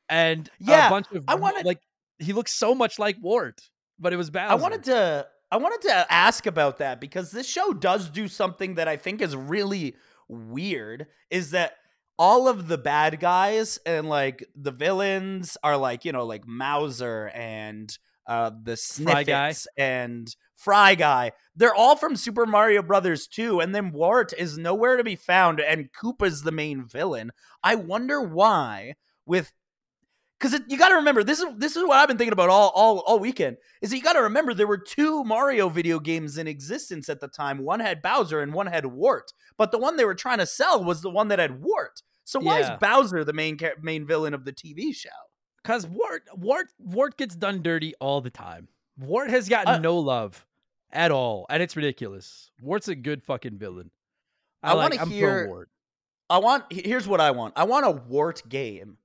And Yeah, a bunch of I wanted- like he looks so much like Wart, but it was Bowser. I wanted to I wanted to ask about that because this show does do something that I think is really weird is that all of the bad guys and like the villains are like, you know, like Mouser and uh the Guy. And Fry Guy. They're all from Super Mario Brothers 2 and then Wart is nowhere to be found and Koopa's the main villain. I wonder why with because you got to remember this is this is what I've been thinking about all all all weekend. Is that you got to remember there were two Mario video games in existence at the time. One had Bowser and one had Wart, but the one they were trying to sell was the one that had Wart. So why Yeah. is Bowser the main main villain of the TV show? because Wart Wart Wart gets done dirty all the time. Wart has gotten Uh, no love at all, and it's ridiculous. Wart's a good fucking villain. I, I like. wanna I'm hear-. I want here's what I want. I want a Wart game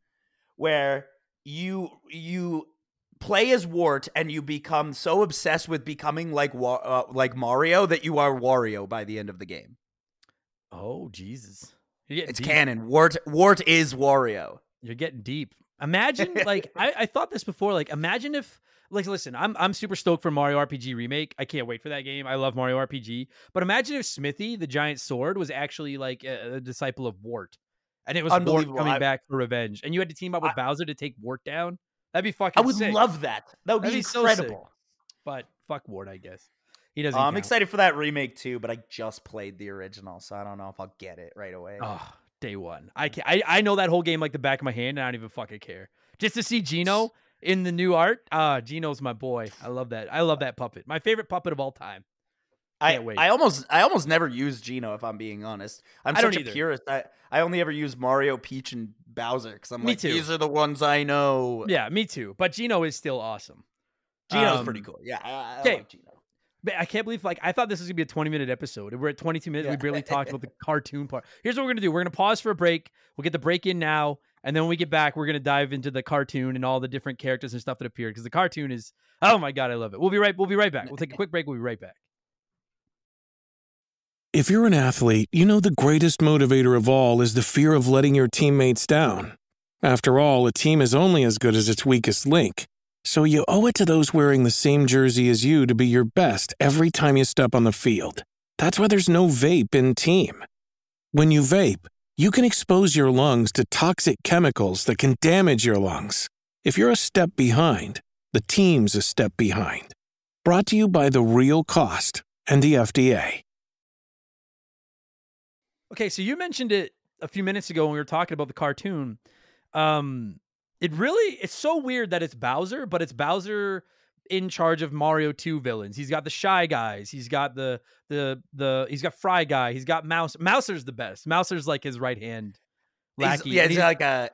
where you you play as Wart and you become so obsessed with becoming like uh, like Mario that you are Wario by the end of the game. Oh Jesus, It's deep. canon. Wart Wart is Wario. You're getting deep. Imagine, like, I, I thought this before. Like, imagine if, like, listen, I'm I'm super stoked for Mario RPG remake. I can't wait for that game. I love Mario RPG. But imagine if Smithy, the giant sword, was actually like a, a disciple of Wart, and it was Wart coming I- back for revenge, and you had to team up with I- Bowser to take Wart down. That'd be fucking. I would sick. love that. That would be be so incredible. But fuck Wart, I guess he doesn't. Uh, I'm excited for that remake too, but I just played the original, so I don't know if I'll get it right away. Oh, day one. I can I, I know that whole game like the back of my hand, and I don't even fucking care. Just to see Geno in the new art. Ah, Geno's my boy. I love that. I love that puppet. My favorite puppet of all time. I, can't wait. I almost I almost never use Geno if I'm being honest. I'm I don't such a either. purist. I, I only ever use Mario, Peach, and Bowser because I'm Me like too. these are the ones I know. Yeah, me too. But Geno is still awesome. Geno's Um, pretty cool. Yeah, I, I okay. Geno. But I can't believe like I thought this was gonna be a 20 minute episode. We're at 22 minutes. We barely talked about the cartoon part. Here's what we're gonna do. We're gonna pause for a break. We'll get the break in now, and then when we get back, we're gonna dive into the cartoon and all the different characters and stuff that appeared because the cartoon is oh my god, I love it. We'll be right. We'll be right back. We'll take a quick break. We'll be right back. If you're an athlete, you know the greatest motivator of all is the fear of letting your teammates down. After all, a team is only as good as its weakest link. So you owe it to those wearing the same jersey as you to be your best every time you step on the field. That's why there's no vape in team. When you vape, you can expose your lungs to toxic chemicals that can damage your lungs. If you're a step behind, the team's a step behind. Brought to you by The Real Cost and the FDA. Okay, so you mentioned it a few minutes ago when we were talking about the cartoon. Um, it really it's so weird that it's Bowser, but it's Bowser in charge of Mario 2 villains. He's got the shy guys, he's got the the the he's got Fry Guy, he's got Mouse. Mouser's the best. Mouser's like his right hand He's, yeah, he's he's- like a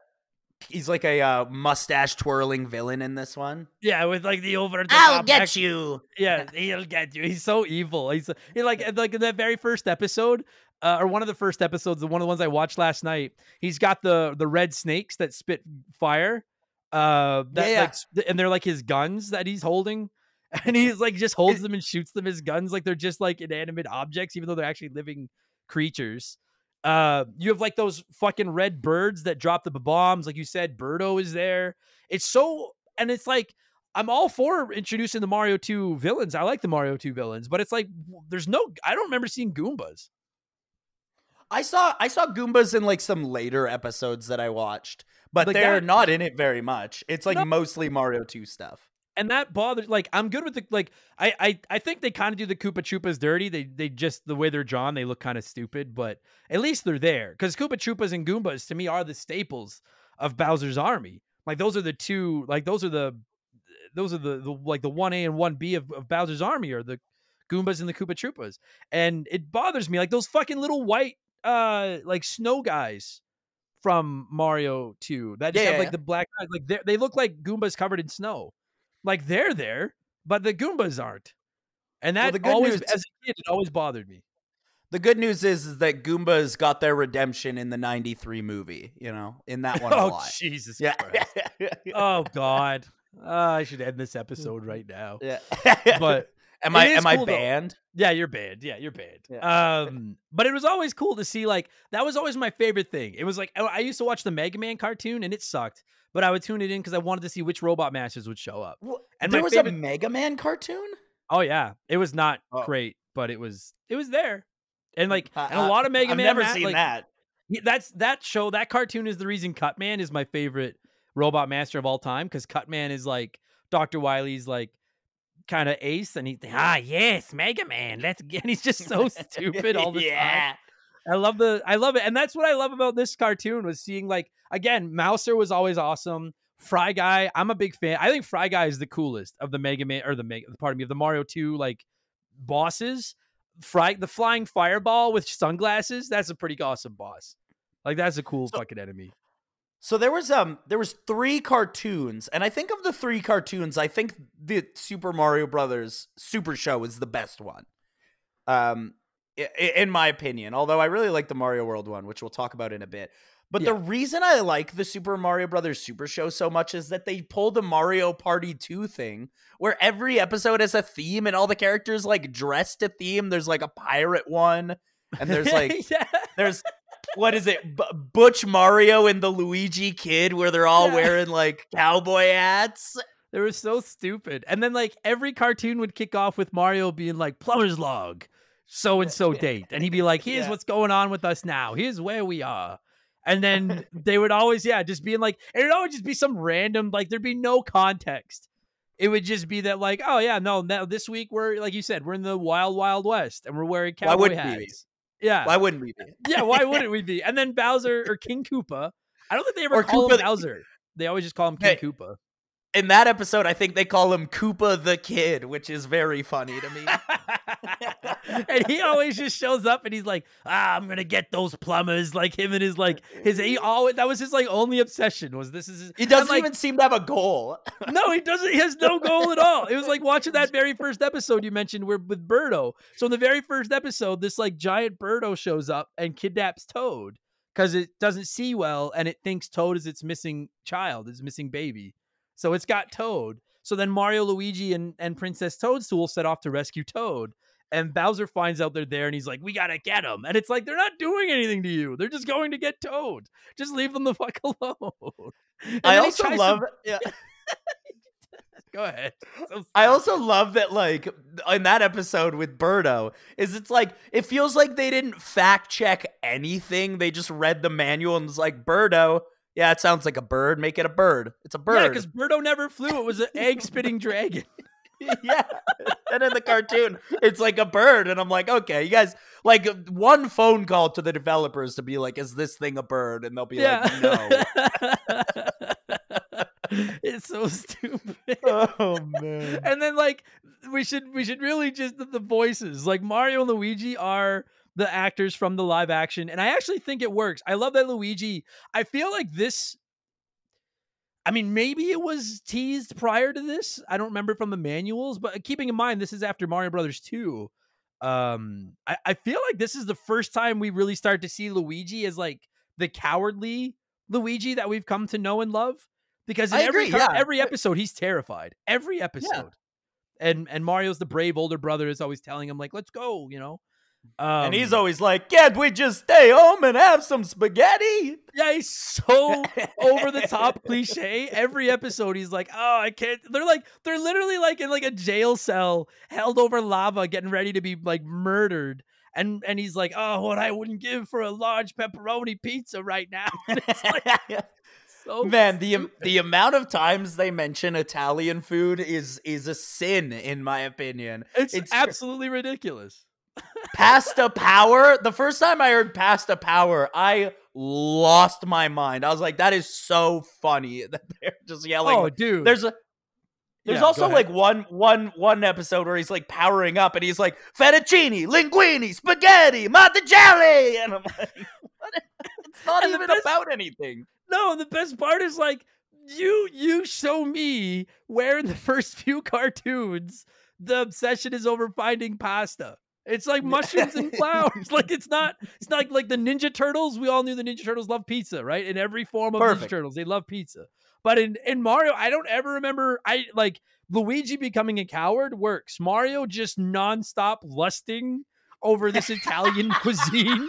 he's like a uh, mustache twirling villain in this one. yeah, with like the over the I'll get act- you. Yeah, he'll get you. He's so evil. He's he like like in that very first episode, uh, or one of the first episodes, the one of the ones I watched last night. He's got the the red snakes that spit fire. Uh, that Yeah, yeah. like, and they're like his guns that he's holding, and he's like just holds them and shoots them as guns, like they're just like inanimate objects, even though they're actually living creatures. Uh, you have like those fucking red birds that drop the bombs, like you said. Birdo is there. It's so, and it's like I'm all for introducing the Mario 2 villains. I like the Mario 2 villains, but it's like there's no I don't remember seeing Goombas. I saw I saw Goombas in like some later episodes that I watched, but Like they're that- not in it very much. It's like No. mostly Mario 2 stuff. And that bothers like I'm good with the like I I, I think they kind of do the Koopa Troopas dirty. They they just the way they're drawn, they look kind of stupid, but at least they're there. Because Koopa Troopas and Goombas to me are the staples of Bowser's army. Like those are the two like those are the those are the, the like the one A and one B of, of Bowser's army are the Goombas and the Koopa Troopas, and it bothers me like those fucking little white uh like snow guys from Mario Two that just Yeah, have like yeah. the black eyes, like they they look like Goombas covered in snow, like they're there, but the Goombas aren't, and Well, that the good always news- as a kid it always bothered me. The good news is, is that Goombas got their redemption in the '93 movie. You know, in that one a oh lot. Jesus Yeah. Christ! oh God, uh, I should end this episode right now. yeah. But am it I am I cool, though. banned? Yeah, you're banned. Yeah, you're banned. Yeah. Um, but it was always cool to see. Like that was always my favorite thing. It was like I I used to watch the Mega Man cartoon, and it sucked. But I would tune it in because I wanted to see which robot masters would show up. Wha- And there was favorite- a Mega Man cartoon. Oh yeah, it was not Oh. great, but it was it was there, and like I- and a I- lot of Mega I've Man. never ma- seen like, that. That's that show. That cartoon is the reason Cutman is my favorite robot master of all time because Cutman is like Doctor Wily's like kind of ace, and he ah yes, Mega Man. Let's get. And he's just so stupid all the time. yeah. I love the I love it. And that's what I love about this cartoon was seeing like again, Mouser was always awesome. Fry Guy, I'm a big fan. I think Fry Guy is the coolest of the Mega Man or the Mega pardon me, of the Mario 2 like bosses. Fry the flying fireball with sunglasses, that's a pretty awesome boss. Like that's a cool So- fucking enemy. So there was um there was three cartoons, and I think of the three cartoons, I think the Super Mario Brothers Super Show is the best one. Um, in my opinion, although I really like the Mario World one, which we'll talk about in a bit. But the reason I like the Super Mario Brothers Super Show so much is that they pull the Mario Party 2 thing where every episode has a theme and all the characters like dressed a theme. There's like a pirate one, and there's like yeah. there's what is it B- butch mario and the luigi kid where they're all Yeah. wearing like cowboy hats They were so stupid. And then like every cartoon would kick off with Mario being like plumber's log, so and so date. And he'd be like, here's Yeah. what's going on with us now. Here's where we are. And then they would always, yeah, just being like, it would always just be some random, like there'd be no context. It would just be that, like, oh yeah, no, now this week we're like you said, we're in the wild, wild west, and we're wearing cowboy hats. Yeah, why wouldn't we be yeah. Why wouldn't we be? And then Bowser or King Koopa. I don't think they ever Or call Koopa him the- Bowser. They always just call him King Hey, Koopa. In that episode i think they call him koopa the kid which is very funny to me and he always just shows up and he's like, ah, I'm gonna get those plumbers. Like him and his like his he always that was his like only obsession was this is his, he doesn't like, even seem to have a goal no, he doesn't. He has no goal at all. It was like watching that very first episode you mentioned where with Birdo. So in the very first episode, this like giant Birdo shows up and kidnaps Toad because it doesn't see well and it thinks Toad is its missing child, its missing baby. So it's got Toad. So then Mario, Luigi, and, and Princess Toadstool set off to rescue Toad. And Bowser finds out they're there and he's like, We gotta get him. And it's like, they're not doing anything to you. They're just going to get Toad. Just leave them the fuck alone. And i also tries to- love yeah, Go ahead. So I also love that, like, in that episode with Birdo, is it's like, it feels like they didn't fact check anything. They just read the manual and was like, Birdo, yeah, it sounds like a bird. Make it a bird. It's a bird. Yeah, because Birdo never flew. It was an egg spitting dragon. yeah. And in the cartoon, it's like a bird. And I'm like, okay, you guys, like, one phone call to the developers to be like, is this thing a bird? And they'll be like, no. it's so stupid. oh, man. and then like we should we should really just the, the voices like Mario and Luigi are the actors from the live action and I actually think it works. I love that Luigi. I feel like this I mean maybe it was teased prior to this. I don't remember from the manuals, but keeping in mind this is after Mario Brothers 2. Um I, I feel like this is the first time we really start to see Luigi as like the cowardly Luigi that we've come to know and love. Because in I every agree, yeah. every episode he's terrified. Every episode. And and Mario's the brave older brother is always telling him like, "Let's go," you know. Um, and he's always like, can't we just stay home and have some spaghetti? yeah, he's so over the top cliche. Every episode, he's like, "Oh, I can't." They're like, they're literally like in like a jail cell, held over lava, getting ready to be like murdered. And and he's like, "Oh, what I wouldn't give for a large pepperoni pizza right now." it's like so Man, the the amount of times they mention Italian food is is a sin in my opinion. it's, it's absolutely ridiculous. Pasta power. The first time I heard pasta power, I lost my mind. I was like, that is so funny that they're just yelling. Oh, dude, There's a There's Yeah, also like one one one episode where he's like powering up and he's like fettuccine, linguine, spaghetti, monticelli, and I'm like, what? it's not And even best- about anything. No, the best part is like you you show me where in the first few cartoons the obsession is over finding pasta. It's like mushrooms and flowers. Like it's not it's not like, like the Ninja Turtles. We all knew the Ninja Turtles love pizza, right? In every form of Ninja Turtles, they love pizza. But in in Mario, I don't ever remember I like Luigi becoming a coward works. Mario just nonstop lusting over this Italian cuisine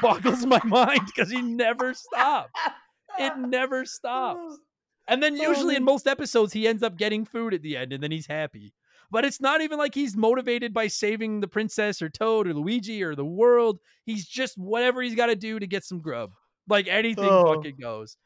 boggles my mind because he never stops. It never stops. And then oh, usually in most episodes, he ends up getting food at the end and then he's happy. But it's not even like he's motivated by saving the princess or Toad or Luigi or the world. He's just whatever he's got to do to get some grub. Like anything Oh. fucking goes.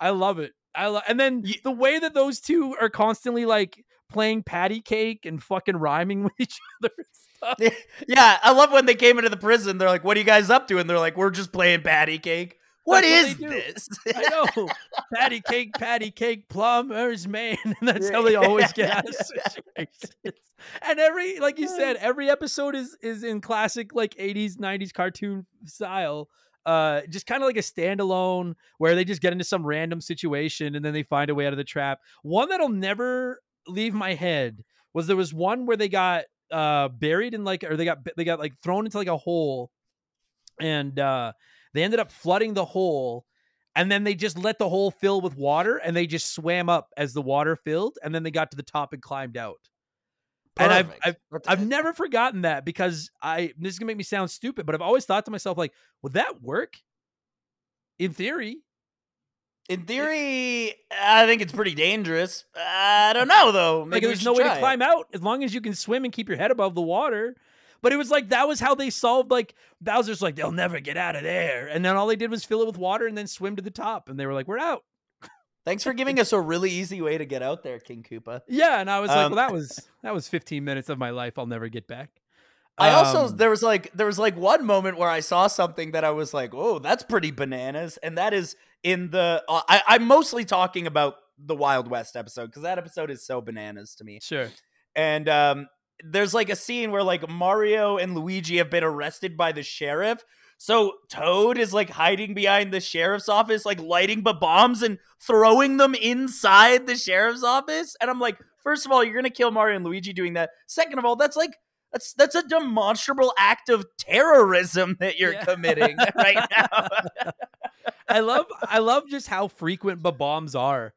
I love it. I love, and then Ye- the way that those two are constantly like playing patty cake and fucking rhyming with each other and stuff. Yeah, I love when they came into the prison. They're like, "What are you guys up to?" And they're like, "We're just playing patty cake." What is this? I know. patty cake, patty cake, plumbers, man. And that's how they always get out of situations. And every, like you said, every episode is is in classic like 80s, 90s cartoon style. Uh, just kind of like a standalone where they just get into some random situation and then they find a way out of the trap. One that'll never leave my head was there was one where they got uh buried in like or they got they got like thrown into like a hole and uh they ended up flooding the hole and then they just let the hole fill with water and they just swam up as the water filled and then they got to the top and climbed out and I've, I've I've never forgotten that because I this is gonna make me sound stupid, but I've always thought to myself like, would that work? In theory, In theory, I think it's pretty dangerous. I don't know though. Maybe we there's no way to try it. climb out as long as you can swim and keep your head above the water. But it was like that was how they solved like Bowser's like they'll never get out of there, and then all they did was fill it with water and then swim to the top, and they were like we're out. Thanks for giving us a really easy way to get out there, King Koopa. Yeah, and I was like, Um, well, that was that was 15 minutes of my life I'll never get back. I also Um, there was like there was like one moment where I saw something that I was like, "Oh, that's pretty bananas," and that is in the. Uh, I, I'm mostly talking about the Wild West episode because that episode is so bananas to me. sure. And um, there's like a scene where like Mario and Luigi have been arrested by the sheriff. So Toad is like hiding behind the sheriff's office, like lighting bombs and throwing them inside the sheriff's office. And I'm like, first of all, you're gonna kill Mario and Luigi doing that. Second of all, that's like that's that's a demonstrable act of terrorism that you're Yeah. committing right now. I love I love just how frequent the bombs are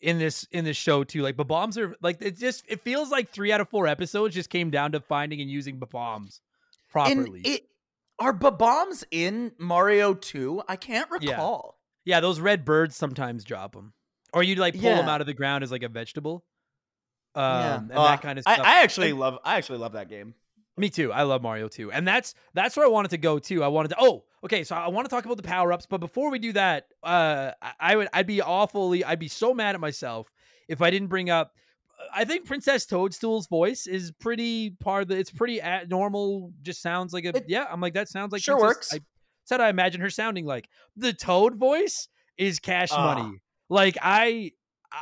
in this in this show too. Like the bombs are like it just it feels like three out of four episodes just came down to finding and using the bombs properly. And it are bombs in Mario 2? I can't recall. yeah, those red birds sometimes drop them, or you like pull them out of the ground as like a vegetable. Um, Yeah. and Uh, that kind of stuff. I actually love I actually love that game. Me too. I love Mario too. And that's that's where I wanted to go too. I wanted to Oh, okay, so I want to talk about the power-ups, but before we do that, uh I- would I'd be awfully I'd be so mad at myself if I didn't bring up I think Princess Toadstool's voice is pretty part of the it's pretty a normal, just sounds like a It yeah, I'm like that sounds like sure Princess- works. I said I imagine her sounding like. The Toad voice is cash Ah. money. Like I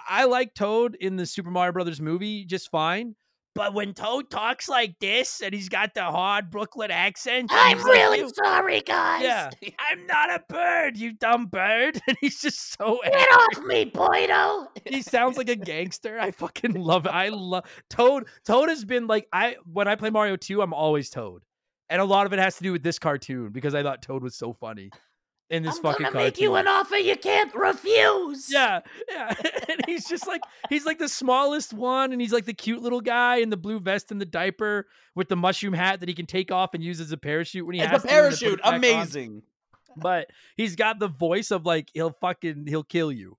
I like Toad in the Super Mario Brothers movie just fine. But when Toad talks like this and he's got the hard Brooklyn accent, I'm he's like, really sorry, guys. yeah, I'm not a bird, you dumb bird. And he's just so Get angry. off me, Boydo. He sounds like a gangster. I fucking love it. I love Toad. Toad has been like I when I play Mario 2, I'm always Toad. And a lot of it has to do with this cartoon because I thought Toad was so funny in this I'm fucking gonna make you an offer you can't refuse. Yeah, yeah. and he's just like he's like the smallest one, and he's like the cute little guy in the blue vest and the diaper with the mushroom hat that he can take off and use as a parachute when he It's has the to, and then put parachute, it back on. amazing. But he's got the voice of like he'll fucking he'll kill you.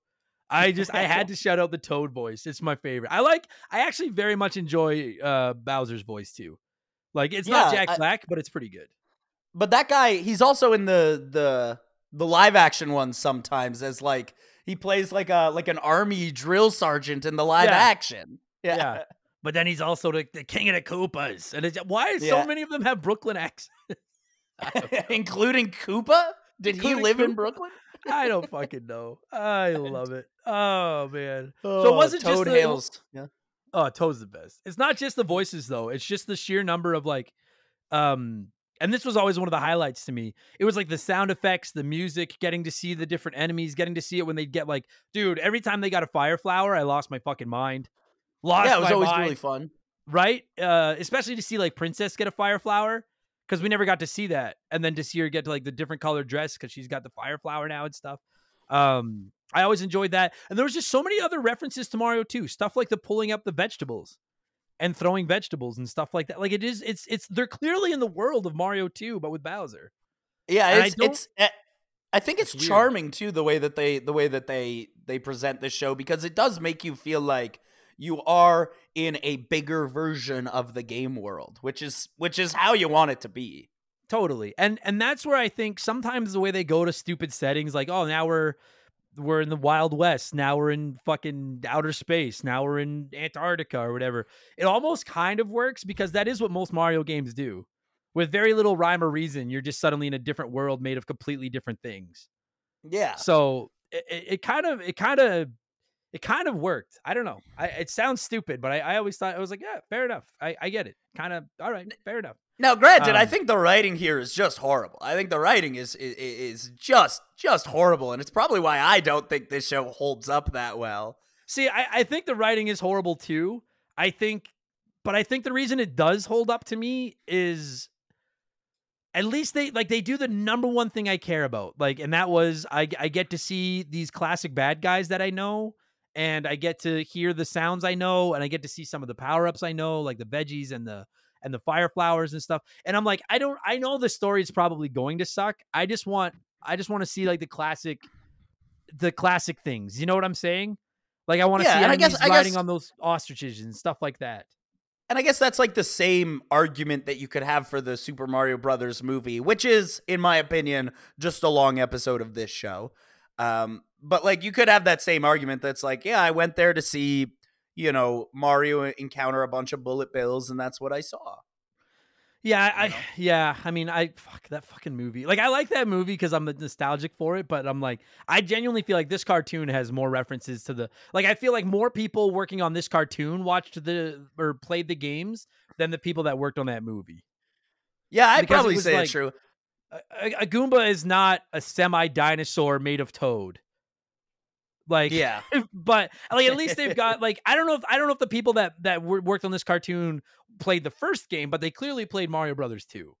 I just I had to shout out the Toad voice. It's my favorite. I like I actually very much enjoy uh Bowser's voice too. Like it's not Yeah, Jack I- Black, but it's pretty good. But that guy, he's also in the the the live action ones sometimes as like he plays like a like an army drill sergeant in the live Yeah. action. Yeah. Yeah. But then he's also the, the king of the Koopas. And it's, why is so many of them have Brooklyn accents? Including Koopa? Did Including he live in Brooklyn? I don't fucking know. I love it. Oh man. Oh, it wasn't just Toad the- Hales. Yeah. Oh, Toad's the best. It's not just the voices though. It's just the sheer number of like um and this was always one of the highlights to me. It was like the sound effects, the music, getting to see the different enemies, getting to see it when they get like, dude, every time they got a fire flower, I lost my fucking mind. Lost yeah, it was always mind, really fun. right? Uh especially to see like Princess get a fire flower because we never got to see that. And then to see her get to like the different colored dress because she's got the fire flower now and stuff. Um I always enjoyed that. And there was just so many other references to Mario 2. Stuff like the pulling up the vegetables and throwing vegetables and stuff like that. Like it is it's it's they're clearly in the world of Mario 2 but with Bowser. Yeah, it's it's. eh, I think it's, It's weird. charming too the way that they the way that they they present the show because it does make you feel like you are in a bigger version of the game world, which is which is how you want it to be. Totally. And and that's where I think sometimes the way they go to stupid settings like oh now we're we're in the Wild West, now we're in fucking outer space, now we're in Antarctica or whatever. It almost kind of works because that is what most Mario games do. With very little rhyme or reason, you're just suddenly in a different world made of completely different things. Yeah. So it, it, kind of it kind of it kind of worked. I don't know. I, it sounds stupid, but I, I always thought I was like, yeah, fair enough. I, I get it. Kind of all right, fair enough. Now, granted, I Um, think the writing here is just horrible. I think the writing is, is is just just horrible, and it's probably why I don't think this show holds up that well. See, I, I think the writing is horrible too. I think, but I think the reason it does hold up to me is at least they like they do the number one thing I care about. Like, and that was I I get to see these classic bad guys that I know, and I get to hear the sounds I know, and I get to see some of the power ups I know, like the veggies and the and the fire flowers and stuff. And I'm like, I don't I know the story is probably going to suck. I just want I just want to see like the classic the classic things. You know what I'm saying? Like I want to Yeah, see and I guess- I riding guess- on those ostriches and stuff like that. And I guess that's like the same argument that you could have for the Super Mario Brothers movie, which is, in my opinion, just a long episode of this show. Um, but like you could have that same argument that's like, yeah, I went there to see, you know, Mario encounter a bunch of bullet bills, and that's what I saw. Yeah, I, know? I yeah, I mean, I fuck that fucking movie. Like, I like that movie because I'm nostalgic for it, but I'm like, I genuinely feel like this cartoon has more references to the. Like, I feel like more people working on this cartoon watched the or played the games than the people that worked on that movie. Yeah, I'd Because it probably was say like- it's true. A, a Goomba is not a semi dinosaur made of toad. Like, Yeah. but like at least they've got like I don't know if I don't know if the people that that worked on this cartoon played the first game, but they clearly played Mario Brothers 2.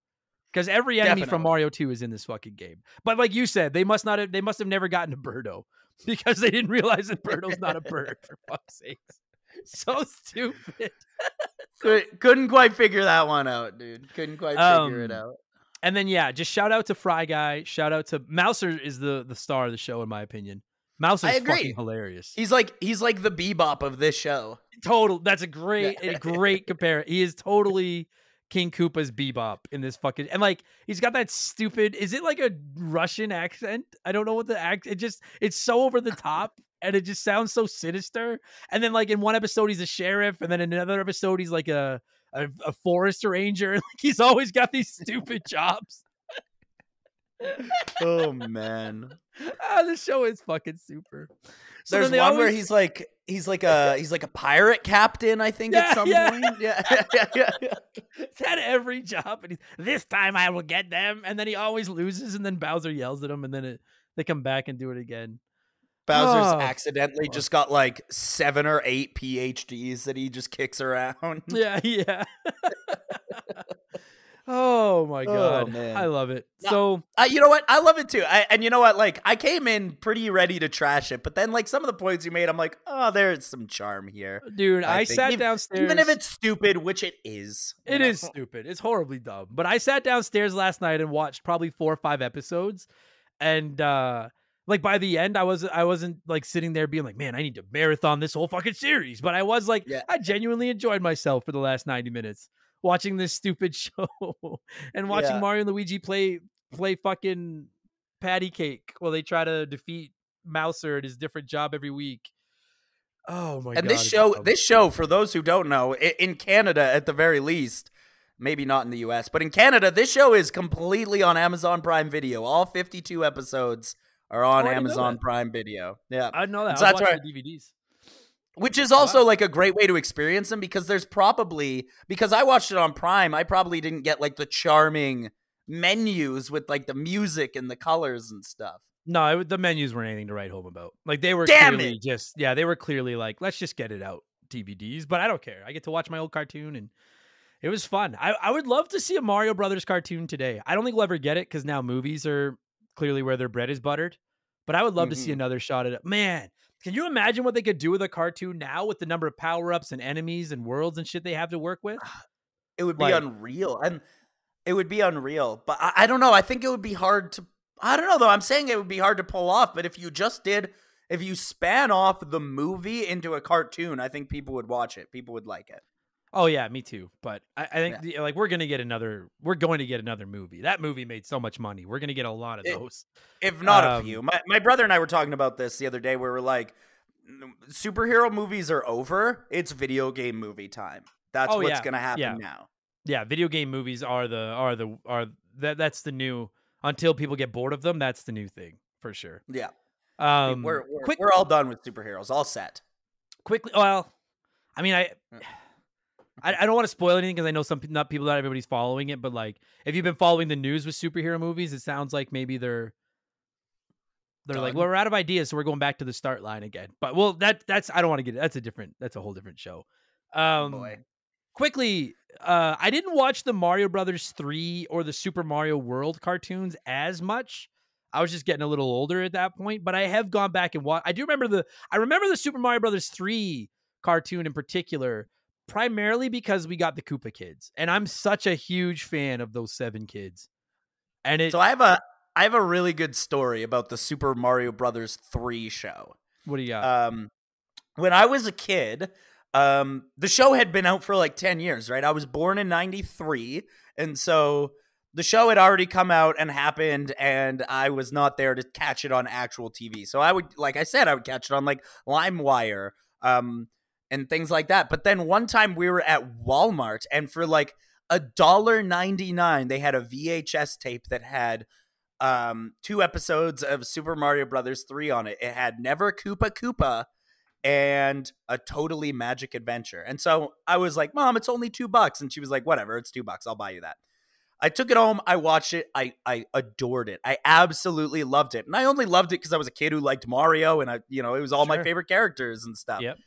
Because every enemy from Mario 2 is in this fucking game. But like you said, they must not have they must have never gotten to Birdo because they didn't realize that Birdo's not a bird for fuck's sake. So stupid. Could, couldn't quite figure that one out, dude. Couldn't quite figure it Um, out. And then yeah, just shout out to Fry Guy. Shout out to Mouser is the the star of the show in my opinion. Mouser's I agree. fucking hilarious. He's like he's like the bebop of this show. total. That's a great, a great compare. He is totally King Koopa's bebop in this fucking, and like he's got that stupid. Is it like a Russian accent? I don't know what the act. It just it's so over the top, and it just sounds so sinister. And then like in one episode he's a sheriff, and then in another episode he's like a a, a forest ranger. Like he's always got these stupid jobs. oh man. Ah, the show is fucking super. So There's one where he's like he's like a he's like a pirate captain, I think, Yeah, at some yeah. point. Yeah, yeah, yeah, yeah. He's had every job, and he's, this time I will get them. And then he always loses, and then Bowser yells at him, and then it, they come back and do it again. Bowser's Oh, accidentally just got like seven or eight PhDs that he just kicks around. Yeah, yeah. oh my god, man. I love it. Now- So Uh, you know what? I love it too. I, and you know what? Like, I came in pretty ready to trash it, but then like some of the points you made, I'm like, oh, there's some charm here. dude, I I, sat even- downstairs. Even if it's stupid, which it is. you It know? is stupid. It's horribly dumb. But I sat downstairs last night and watched probably four or five episodes, and uh like by the end, I was I wasn't like sitting there being like, man, I need to marathon this whole fucking series. But I was like, Yeah. I genuinely enjoyed myself for the last ninety minutes watching this stupid show and watching Yeah. Mario and Luigi play play fucking patty cake while they try to defeat Mouser at his different job every week. Oh my god! and this show this show for those who don't know in canada at the very least maybe not in the us but in canada this show is completely on amazon prime video all 52 episodes are on Oh, I didn't know amazon prime video yeah I know that. So I that's was watching the DVDs. Which is also like a great way to experience them because there's probably because I watched it on Prime, I probably didn't get like the charming menus with like the music and the colors and stuff. No, it, the menus weren't anything to write home about. Like they were Damn clearly it! just yeah, they were clearly like, let's just get it out DVDs. But I don't care. I get to watch my old cartoon and it was fun. I, I would love to see a Mario Brothers cartoon today. I don't think we'll ever get it because now movies are clearly where their bread is buttered. But I would love to see Mhm. another shot at it. Man, can you imagine what they could do with a cartoon now with the number of power ups and enemies and worlds and shit they have to work with? Ah, it would be Like- unreal. And it would be unreal. But I, I don't know. I think it would be hard to I don't know though. I'm saying it would be hard to pull off, but if you just did if you span off the movie into a cartoon, I think people would watch it. People would like it. Oh yeah, me too. But I, I think the- like we're gonna get another. We're going to get another movie. That movie made so much money. We're gonna get a lot of those. If not Um, a few. My my brother and I were talking about this the other day where we're like superhero movies are over. It's video game movie time. That's Oh, what's yeah. going to happen Yeah. now. Yeah, video game movies are the are the are that that's the new. Until people get bored of them, that's the new thing for sure. Yeah. Um, we're we're, quick, we're all done with superheroes. All set. quickly. Well, I mean, I. I, I don't want to spoil anything because I know some not people not everybody's following it, but like if you've been following the news with superhero movies, it sounds like maybe they're they're like, well, we're out of ideas, so we're going back to the start line again. But well, that that's I don't want to get it. That's a different. That's a whole different show. Um, boy. quickly, uh, I didn't watch the Mario Brothers three or the Super Mario World cartoons as much. I was just getting a little older at that point, but I have gone back and watched. I do remember the I remember the Super Mario Brothers three cartoon in particular, primarily because we got the Koopa kids, and I'm such a huge fan of those seven kids. And it, So I have a I have a really good story about the Super Mario Brothers 3 show. what do you got? Um when I was a kid, um the show had been out for like 10 years, right? I was born in 93, and so the show had already come out and happened and I was not there to catch it on actual TV. So I would like I said I would catch it on like LimeWire um and things like that. But then one time we were at Walmart and for like a dollar 99 they had a VHS tape that had um two episodes of Super Mario Brothers 3 on it. It had Never Koop a Koopa and a totally magic adventure. And so I was like, "Mom, it's only 2 bucks." And she was like, "Whatever, it's 2 bucks. I'll buy you that." I took it home, I watched it, I I adored it. I absolutely loved it. And I only loved it cuz I was a kid who liked Mario and I you know, it was all my favorite characters and stuff. Yep.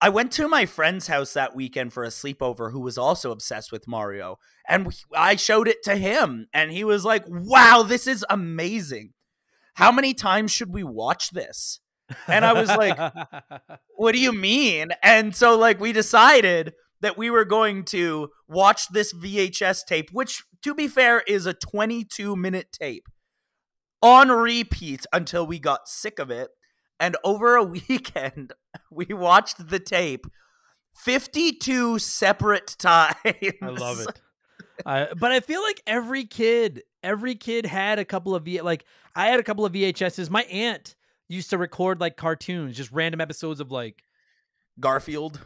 I went to my friend's house that weekend for a sleepover who was also obsessed with Mario. And we- I showed it to him, and he was like, wow, this is amazing. How many times should we watch this? And I was like, what do you mean? And so, like, we decided that we were going to watch this VHS tape, which, to be fair, is a 22 minute tape on repeat until we got sick of it. And over a weekend, we watched the tape 52 separate times. I love it. But I feel like every kid, every kid had a couple of V. Like I had a couple of VHSs. My aunt used to record like cartoons, just random episodes of like Garfield.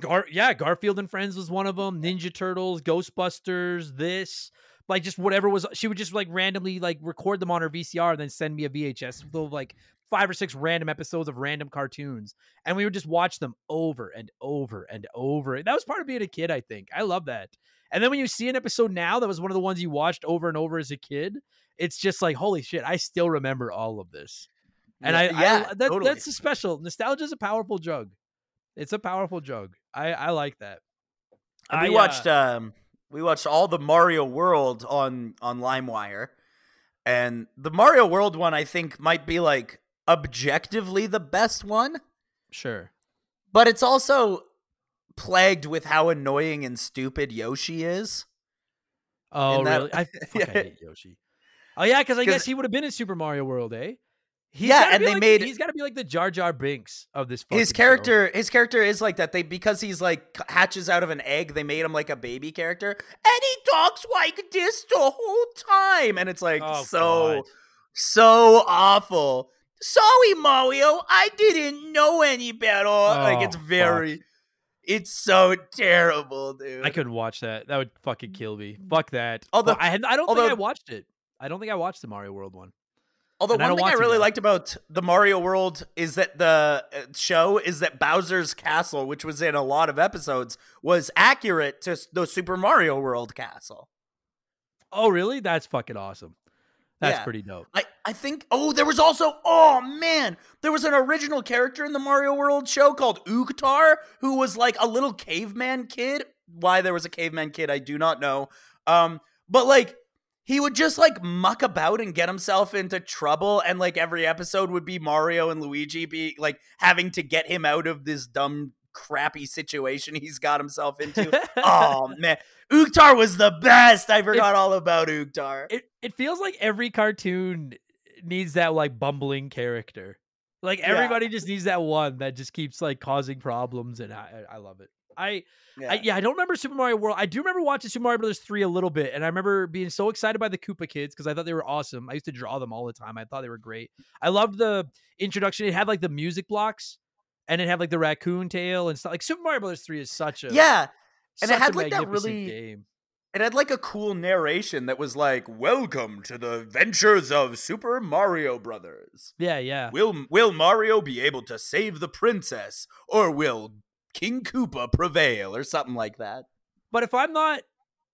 Gar. Yeah, Garfield and Friends was one of them. Ninja Turtles, Ghostbusters, this. Like just whatever was, she would just like randomly like record them on her VCR and then send me a VHS with like five or six random episodes of random cartoons, and we would just watch them over and over and over. That was part of being a kid, I think. I love that. And then when you see an episode now that was one of the ones you watched over and over as a kid, it's just like holy shit! I still remember all of this, and Yeah, I, yeah, I that, totally. that's a special nostalgia is a powerful drug. It's a powerful drug. I I like that. And we I, uh, watched um we watched all the Mario World on on LimeWire. And the Mario World one I think might be like objectively the best one, Sure. but it's also plagued with how annoying and stupid Yoshi is. Oh, that- really? I, fuck, I hate Yoshi. Oh yeah, because I guess he would have been in Super Mario World, eh? He's Yeah, and they like- made- he's got to be like the Jar Jar Binks of this. his fucking show. character his character is like that they because he's like hatches out of an egg they made him like a baby character and he talks like this the whole time and it's like Oh, so God. so awful sorry mario i didn't know any better like it's Oh, very it's so terrible dude I couldn't watch that. That would fucking kill me. Fuck that. Although- I had, I don't although- think I watched it. I don't think I watched the Mario World one. Although And one don't thing I really liked about the Mario World is that the uh, show is that Bowser's castle, which was in a lot of episodes, was accurate to the Super Mario World castle. Oh, really? That's fucking awesome. That's Yeah. pretty dope. I, I think oh there was also oh man there was an original character in the Mario World show called Oogtar who was like a little caveman kid. Why there was a caveman kid I do not know. Um but like he would just like muck about and get himself into trouble and like every episode would be Mario and Luigi be like having to get him out of this dumb crappy situation he's got himself into. oh man. Oogtar was the best. I forgot all about Oogtar. it it feels like every cartoon needs that like bumbling character. Like Yeah. everybody just needs that one that just keeps like causing problems, and I I love it. I Yeah. I, yeah, I don't remember Super Mario World. I do remember watching Super Mario Brothers 3 a little bit, and I remember being so excited by the Koopa kids because I thought they were awesome. I used to draw them all the time. I thought they were great. I loved the introduction. It had like the music blocks, and it had like the raccoon tail and stuff. Like Super Mario Brothers 3 is such a yeah. and it had, like, that really- game. It had like a cool narration that was like, "Welcome to the adventures of Super Mario Brothers. Yeah, yeah. Will will Mario be able to save the princess, or will King Koopa prevail, or something like that?" But if I'm not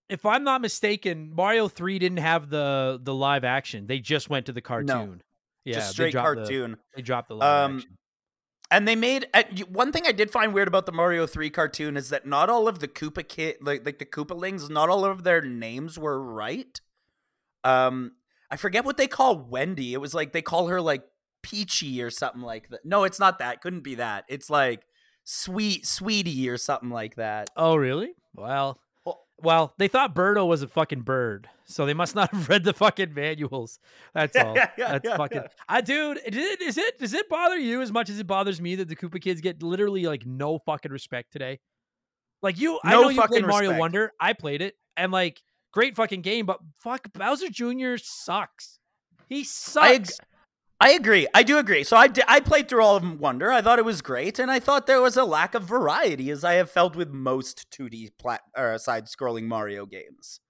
if I'm not mistaken, Mario 3 didn't have the the live action. They just went to the cartoon. Yeah, Just straight dropped the- cartoon. they dropped the live Um, action. And they made one thing I did find weird about the Mario 3 cartoon is that not all of the Koopa kid like like the Koopalings, not all of their names were right. Um I forget what they call Wendy. It was like they call her like Peachy or something like that. No, it's not that. Couldn't be that. It's like Sweet Sweetie or something like that. Oh, really? Well, Well- they thought Birdo was a fucking bird, so they must not have read the fucking manuals. That's all. Yeah, yeah, That's yeah, fucking. I, dude, is it, is it does it bother you as much as it bothers me that the Koopa kids get literally like no fucking respect today? Like you, I know you played Mario respect. Wonder. I played it, and like great fucking game, but fuck Bowser Jr. sucks. He sucks. I agree. I do agree. So I, I played through all of Wonder. I thought it was great, and I thought there was a lack of variety, as I have felt with most 2D plat- or side-scrolling Mario games.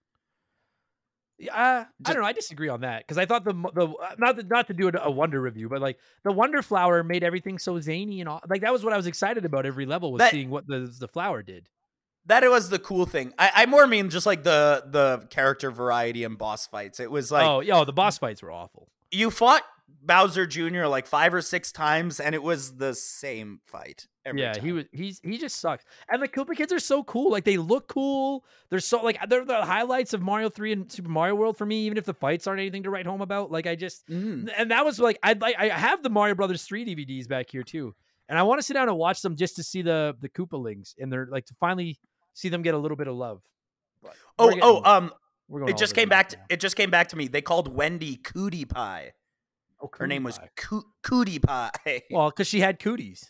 Uh, I don't know. I disagree on that because I thought the the uh, not the, not to do a, a Wonder review, but like the Wonder Flower made everything so zany and all. Like that was what I was excited about every level was That- seeing what the the flower did. That it was the cool thing. I, I more mean just like the the character variety and boss fights. It was like oh, yo, the boss fights were awful. you fought Bowser Jr. like five or six times, and it was the same fight. Every yeah, time. he was he's he just sucks. And the Koopa kids are so cool. Like they look cool. They're so like they're the highlights of Mario Three and Super Mario World for me. Even if the fights aren't anything to write home about, like I just Mm. and that was like I'd like I have the Mario Brothers three DVDs back here too, and I want to sit down and watch them just to see the the Koopalings and they're like to finally see them get a little bit of love. But Oh oh um, it just came back. To, it just came back to me. They called Wendy Cootie Pie. Oh, Her name was Pie. Coo- Cootie Pie. well because she had cooties.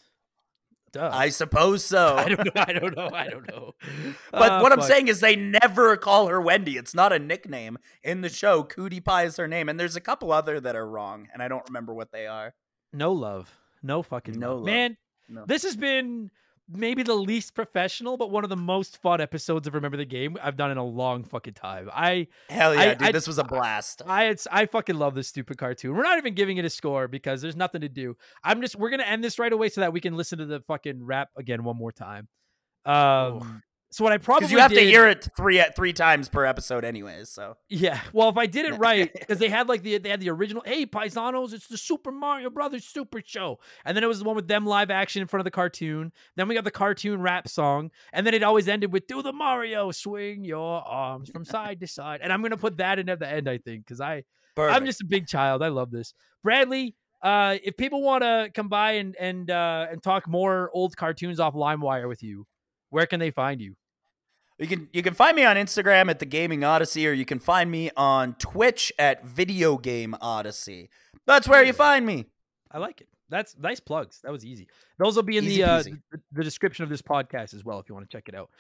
Duh. I suppose so. I don't know. I don't know. I don't know. But Ah, what I'm fuck. saying is they never call her Wendy. It's not a nickname in the show. Cootie Pie is her name, and there's a couple other that are wrong, and I don't remember what they are. No love. No fucking No love. love. Man, No. this has been maybe the least professional, but one of the most fun episodes of Remember the Game I've done in a long fucking time. I Hell yeah, I- dude! I- this was a blast. I it's, I fucking love this stupid cartoon. We're not even giving it a score because there's nothing to do. I'm just we're gonna end this right away so that we can listen to the fucking rap again one more time. Um so what I probably Because you have to hear it three at three times per episode, anyways. So Yeah. Well, if I did it right, because they had like the they had the original, hey paisanos, it's the Super Mario Brothers Super Show, and then it was the one with them live action in front of the cartoon. Then we got the cartoon rap song, and then it always ended with "Do the Mario, swing your arms from side to side," and I'm gonna put that in at the end, I think, because I I'm just a big child. I love this. Bradley, uh, if people want to come by and and uh, and talk more old cartoons off LimeWire with you, where can they find you? You can you can find me on Instagram at the Gaming Odyssey, or you can find me on Twitch at Video Game Odyssey. That's where you find me. I like it. That's nice plugs. That was easy. Those will be in Easy the, uh, the the description of this podcast as well if you want to check it out.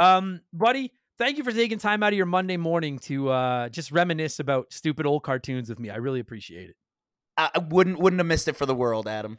Um, buddy, thank you for taking time out of your Monday morning to uh, just reminisce about stupid old cartoons with me. I really appreciate it. I, I wouldn't wouldn't have missed it for the world, Adam.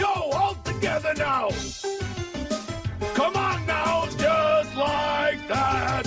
together now. Come on now, just like that.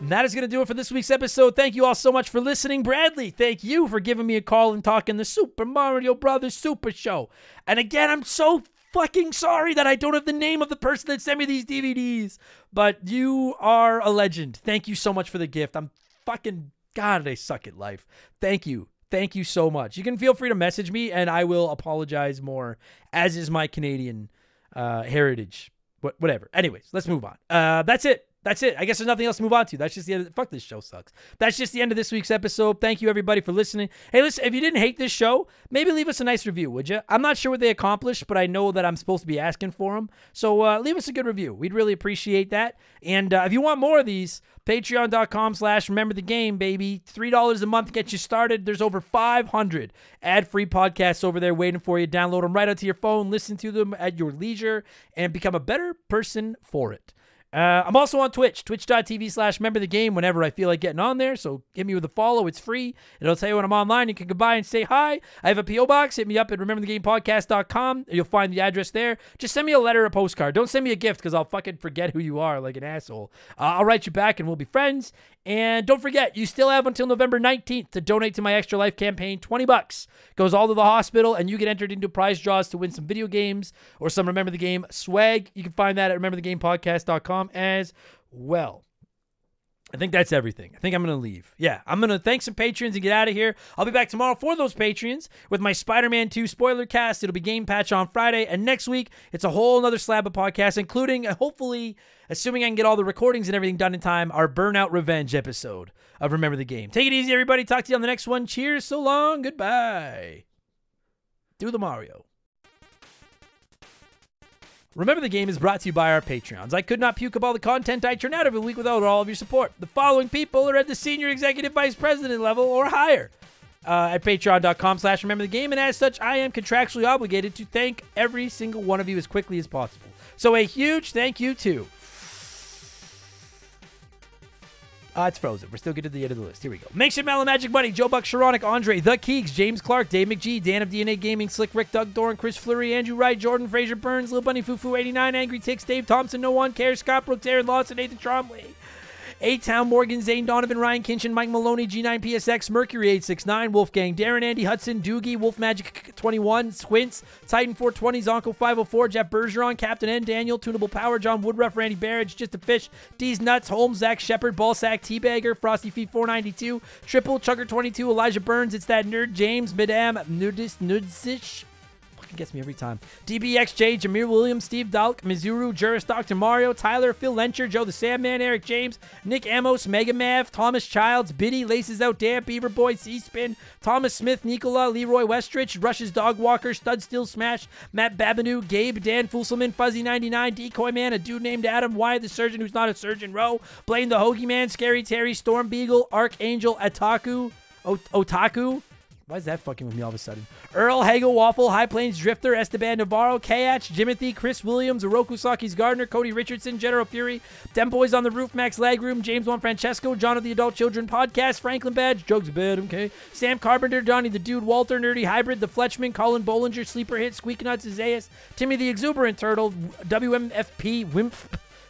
And that is going to do it for this week's episode. Thank you all so much for listening. Bradley, thank you for giving me a call and talking the Super Mario Brothers Super Show. And again, I'm so fucking sorry that I don't have the name of the person that sent me these DVDs. But you are a legend. Thank you so much for the gift. I'm fucking God, I suck at life. Thank you. Thank you so much. You can feel free to message me and I will apologize more, as is my Canadian uh, heritage. What, whatever. Anyways, let's move on. Uh, that's it. That's it. I guess there's nothing else to move on to. That's just the end. Of, fuck this show sucks. That's just the end of this week's episode. Thank you everybody for listening. Hey, listen, if you didn't hate this show, maybe leave us a nice review, would you? I'm not sure what they accomplished, but I know that I'm supposed to be asking for them. So uh, leave us a good review. We'd really appreciate that. And uh, if you want more of these, patreon.com slash remember the game, baby. $3 a month gets you started. There's over 500 ad-free podcasts over there waiting for you. Download them right onto your phone, listen to them at your leisure, and become a better person for it. Uh, I'm also on Twitch, twitch.tv slash remember the game whenever I feel like getting on there. So hit me with a follow. It's free. It'll tell you when I'm online. You can go by and say hi. I have a P.O. box. Hit me up at rememberthegamepodcast.com. You'll find the address there. Just send me a letter or a postcard. Don't send me a gift because I'll fucking forget who you are like an asshole. Uh, I'll write you back and we'll be friends. And don't forget, you still have until November 19th to donate to my Extra Life campaign. 20 bucks goes all to the hospital, and you get entered into prize draws to win some video games or some Remember the Game swag. You can find that at rememberthegamepodcast.com as well. I think that's everything. I think I'm going to leave. Yeah, I'm going to thank some patrons and get out of here. I'll be back tomorrow for those patrons with my Spider Man 2 spoiler cast. It'll be Game Patch on Friday. And next week, it's a whole other slab of podcasts, including, uh, hopefully, assuming I can get all the recordings and everything done in time, our Burnout Revenge episode of Remember the Game. Take it easy, everybody. Talk to you on the next one. Cheers. So long. Goodbye. Do the Mario. Remember the Game is brought to you by our Patreons. I could not puke up all the content I turn out every week without all of your support. The following people are at the senior executive vice president level or higher uh, at patreon.com slash remember the game, and as such, I am contractually obligated to thank every single one of you as quickly as possible. So a huge thank you to Uh, it's frozen. We're still getting to the end of the list. Here we go. Makeshift Mellow Magic Money, Joe Buck, Sharonic, Andre, The Keeks, James Clark, Dave McGee, Dan of DNA Gaming, Slick Rick, Doug Doran, Chris Fleury, Andrew Wright, Jordan Fraser Burns, Lil Bunny Fufu 89, Angry Ticks, Dave Thompson, No One Cares, Scott Brooks, Aaron Lawson, Nathan Trombley. A Town, Morgan, Zane, Donovan, Ryan Kinchin, Mike Maloney, G9 PSX, Mercury 869, Wolfgang, Darren, Andy Hudson, Doogie, Wolf Magic 21, Squints, Titan 420, Zonko 504, Jeff Bergeron, Captain N, Daniel, Tunable Power, John Woodruff, Randy Barrage, Just a Fish, D's Nuts, Holmes, Zach Shepard, Ballsack, Teabagger, Frosty Feet 492, Triple, Chugger 22, Elijah Burns, It's That Nerd, James, Midam, Nudist, Nudsish, fucking gets me every time. DBXJ, Jameer Williams, Steve Dalk, Mizuru, Juris, Dr. Mario, Tyler, Phil Lencher, Joe the Sandman, Eric James, Nick Amos, Mega Mav, Thomas Childs, Biddy, Laces Out Damp, Beaver Boy, C-Spin, Thomas Smith, Nicola, Leroy Westrich, Rush's Dog Walker, Stud Steel Smash, Matt Babineau, Gabe, Dan Fulselman, Fuzzy99, Decoy Man, a dude named Adam, Wyatt the Surgeon who's not a surgeon, Row, Blaine the Hoagie Man, Scary Terry, Storm Beagle, Archangel, Ataku, o- Otaku, why is that fucking with me all of a sudden? Earl, Hagel, Waffle, High Plains Drifter, Esteban Navarro, Kayach, Jimothy, Chris Williams, Oroku Saki's Gardner, Cody Richardson, General Fury, Dem Boys on the Roof, Max Lagroom, James Juan Francesco, John of the Adult Children Podcast, Franklin Badge, Jokes Bed, okay, Sam Carpenter, Donnie the Dude, Walter, Nerdy Hybrid, The Fletchman, Colin Bollinger, Sleeper Hit, Squeak Nuts, Isaias, Timmy the Exuberant Turtle, WMFP, Wimp.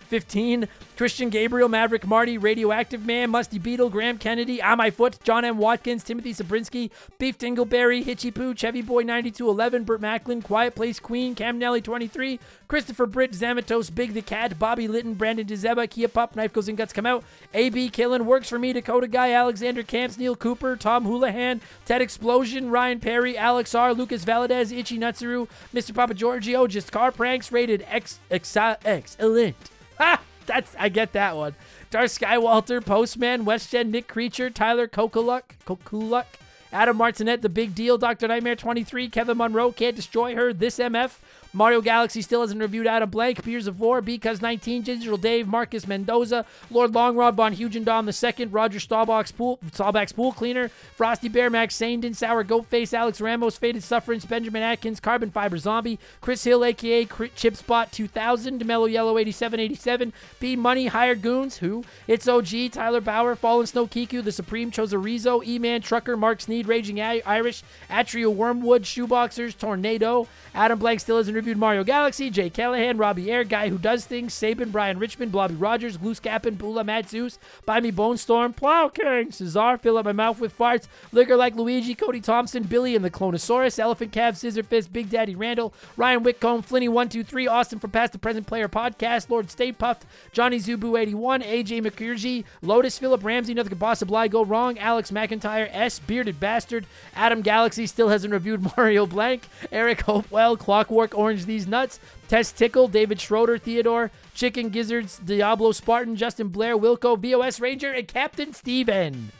15. Christian Gabriel, Maverick Marty, Radioactive Man, Musty Beetle, Graham Kennedy, On My Foot, John M. Watkins, Timothy Sabrinsky, Beef Dingleberry, Hitchy Poo, Chevy Boy 9211, Burt Macklin, Quiet Place Queen, Cam Nelly 23, Christopher Britt, Zamatos, Big the Cat, Bobby Litton, Brandon DeZeba, Kia Pup, Knife Goes in Guts Come Out, AB Killen, Works for Me, Dakota Guy, Alexander Camps, Neil Cooper, Tom Houlihan, Ted Explosion, Ryan Perry, Alex R, Lucas Valadez, Itchy Nutsuru, Mr. Papa Giorgio, Just Car Pranks, rated X, X, Excellent. Ha! That's I get that one. Darth Skywalter, Postman, West WestGen, Nick Creature, Tyler Kokuluk, Kokuluk, Adam Martinet, The Big Deal, Dr. Nightmare 23, Kevin Monroe, Can't Destroy Her, This MF, Mario Galaxy still hasn't reviewed Adam Blank. Beers of War, because 19, Digital Dave, Marcus Mendoza, Lord Longrod von Hugendom II, Roger Staubach's pool, Staubach's pool cleaner, Frosty Bear, Max Sandin, Sour Goatface, Alex Ramos, Faded Sufferance, Benjamin Atkins, Carbon Fiber Zombie, Chris Hill, aka Cri- Chip Spot 2000, DeMello Yellow 8787, B Money, Hired Goons, who? It's OG, Tyler Bauer, Fallen Snow Kiku, The Supreme, Chosarizo, E Man, Trucker, Mark Sneed, Raging Irish, Atrio Wormwood, Shoeboxers, Tornado, Adam Blank still hasn't reviewed Mario Galaxy, Jay Callahan, Robbie Air, Guy Who Does Things, Saban, Brian Richmond, Blobby Rogers, Glue Scappin, Bula, Matt Zeus, Buy Me Bone Storm, Plow King, Cesar, Fill Up My Mouth with Farts, Liquor Like Luigi, Cody Thompson, Billy and the Clonosaurus, Elephant Cav, Scissor Fist, Big Daddy Randall, Ryan Whitcomb, Flinny123, Austin from Past the Present Player Podcast, Lord Stay Puffed, Johnny Zubu81, AJ McCurgy, Lotus, Philip Ramsey, Nothing Could Possibly Go Wrong, Alex McIntyre, S, Bearded Bastard, Adam Galaxy still hasn't reviewed Mario Blank, Eric Hopewell, Clockwork Orange these nuts. Test Tickle, David Schroeder, Theodore, Chicken Gizzards, Diablo Spartan, Justin Blair, Wilco, BOS Ranger, and Captain Steven.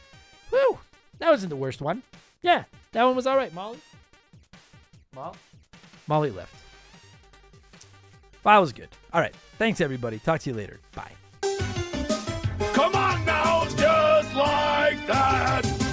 Whew. That wasn't the worst one. Yeah, that one was all right, Molly. Molly? Molly left. File was good. All right. Thanks, everybody. Talk to you later. Bye. Come on now, just like that.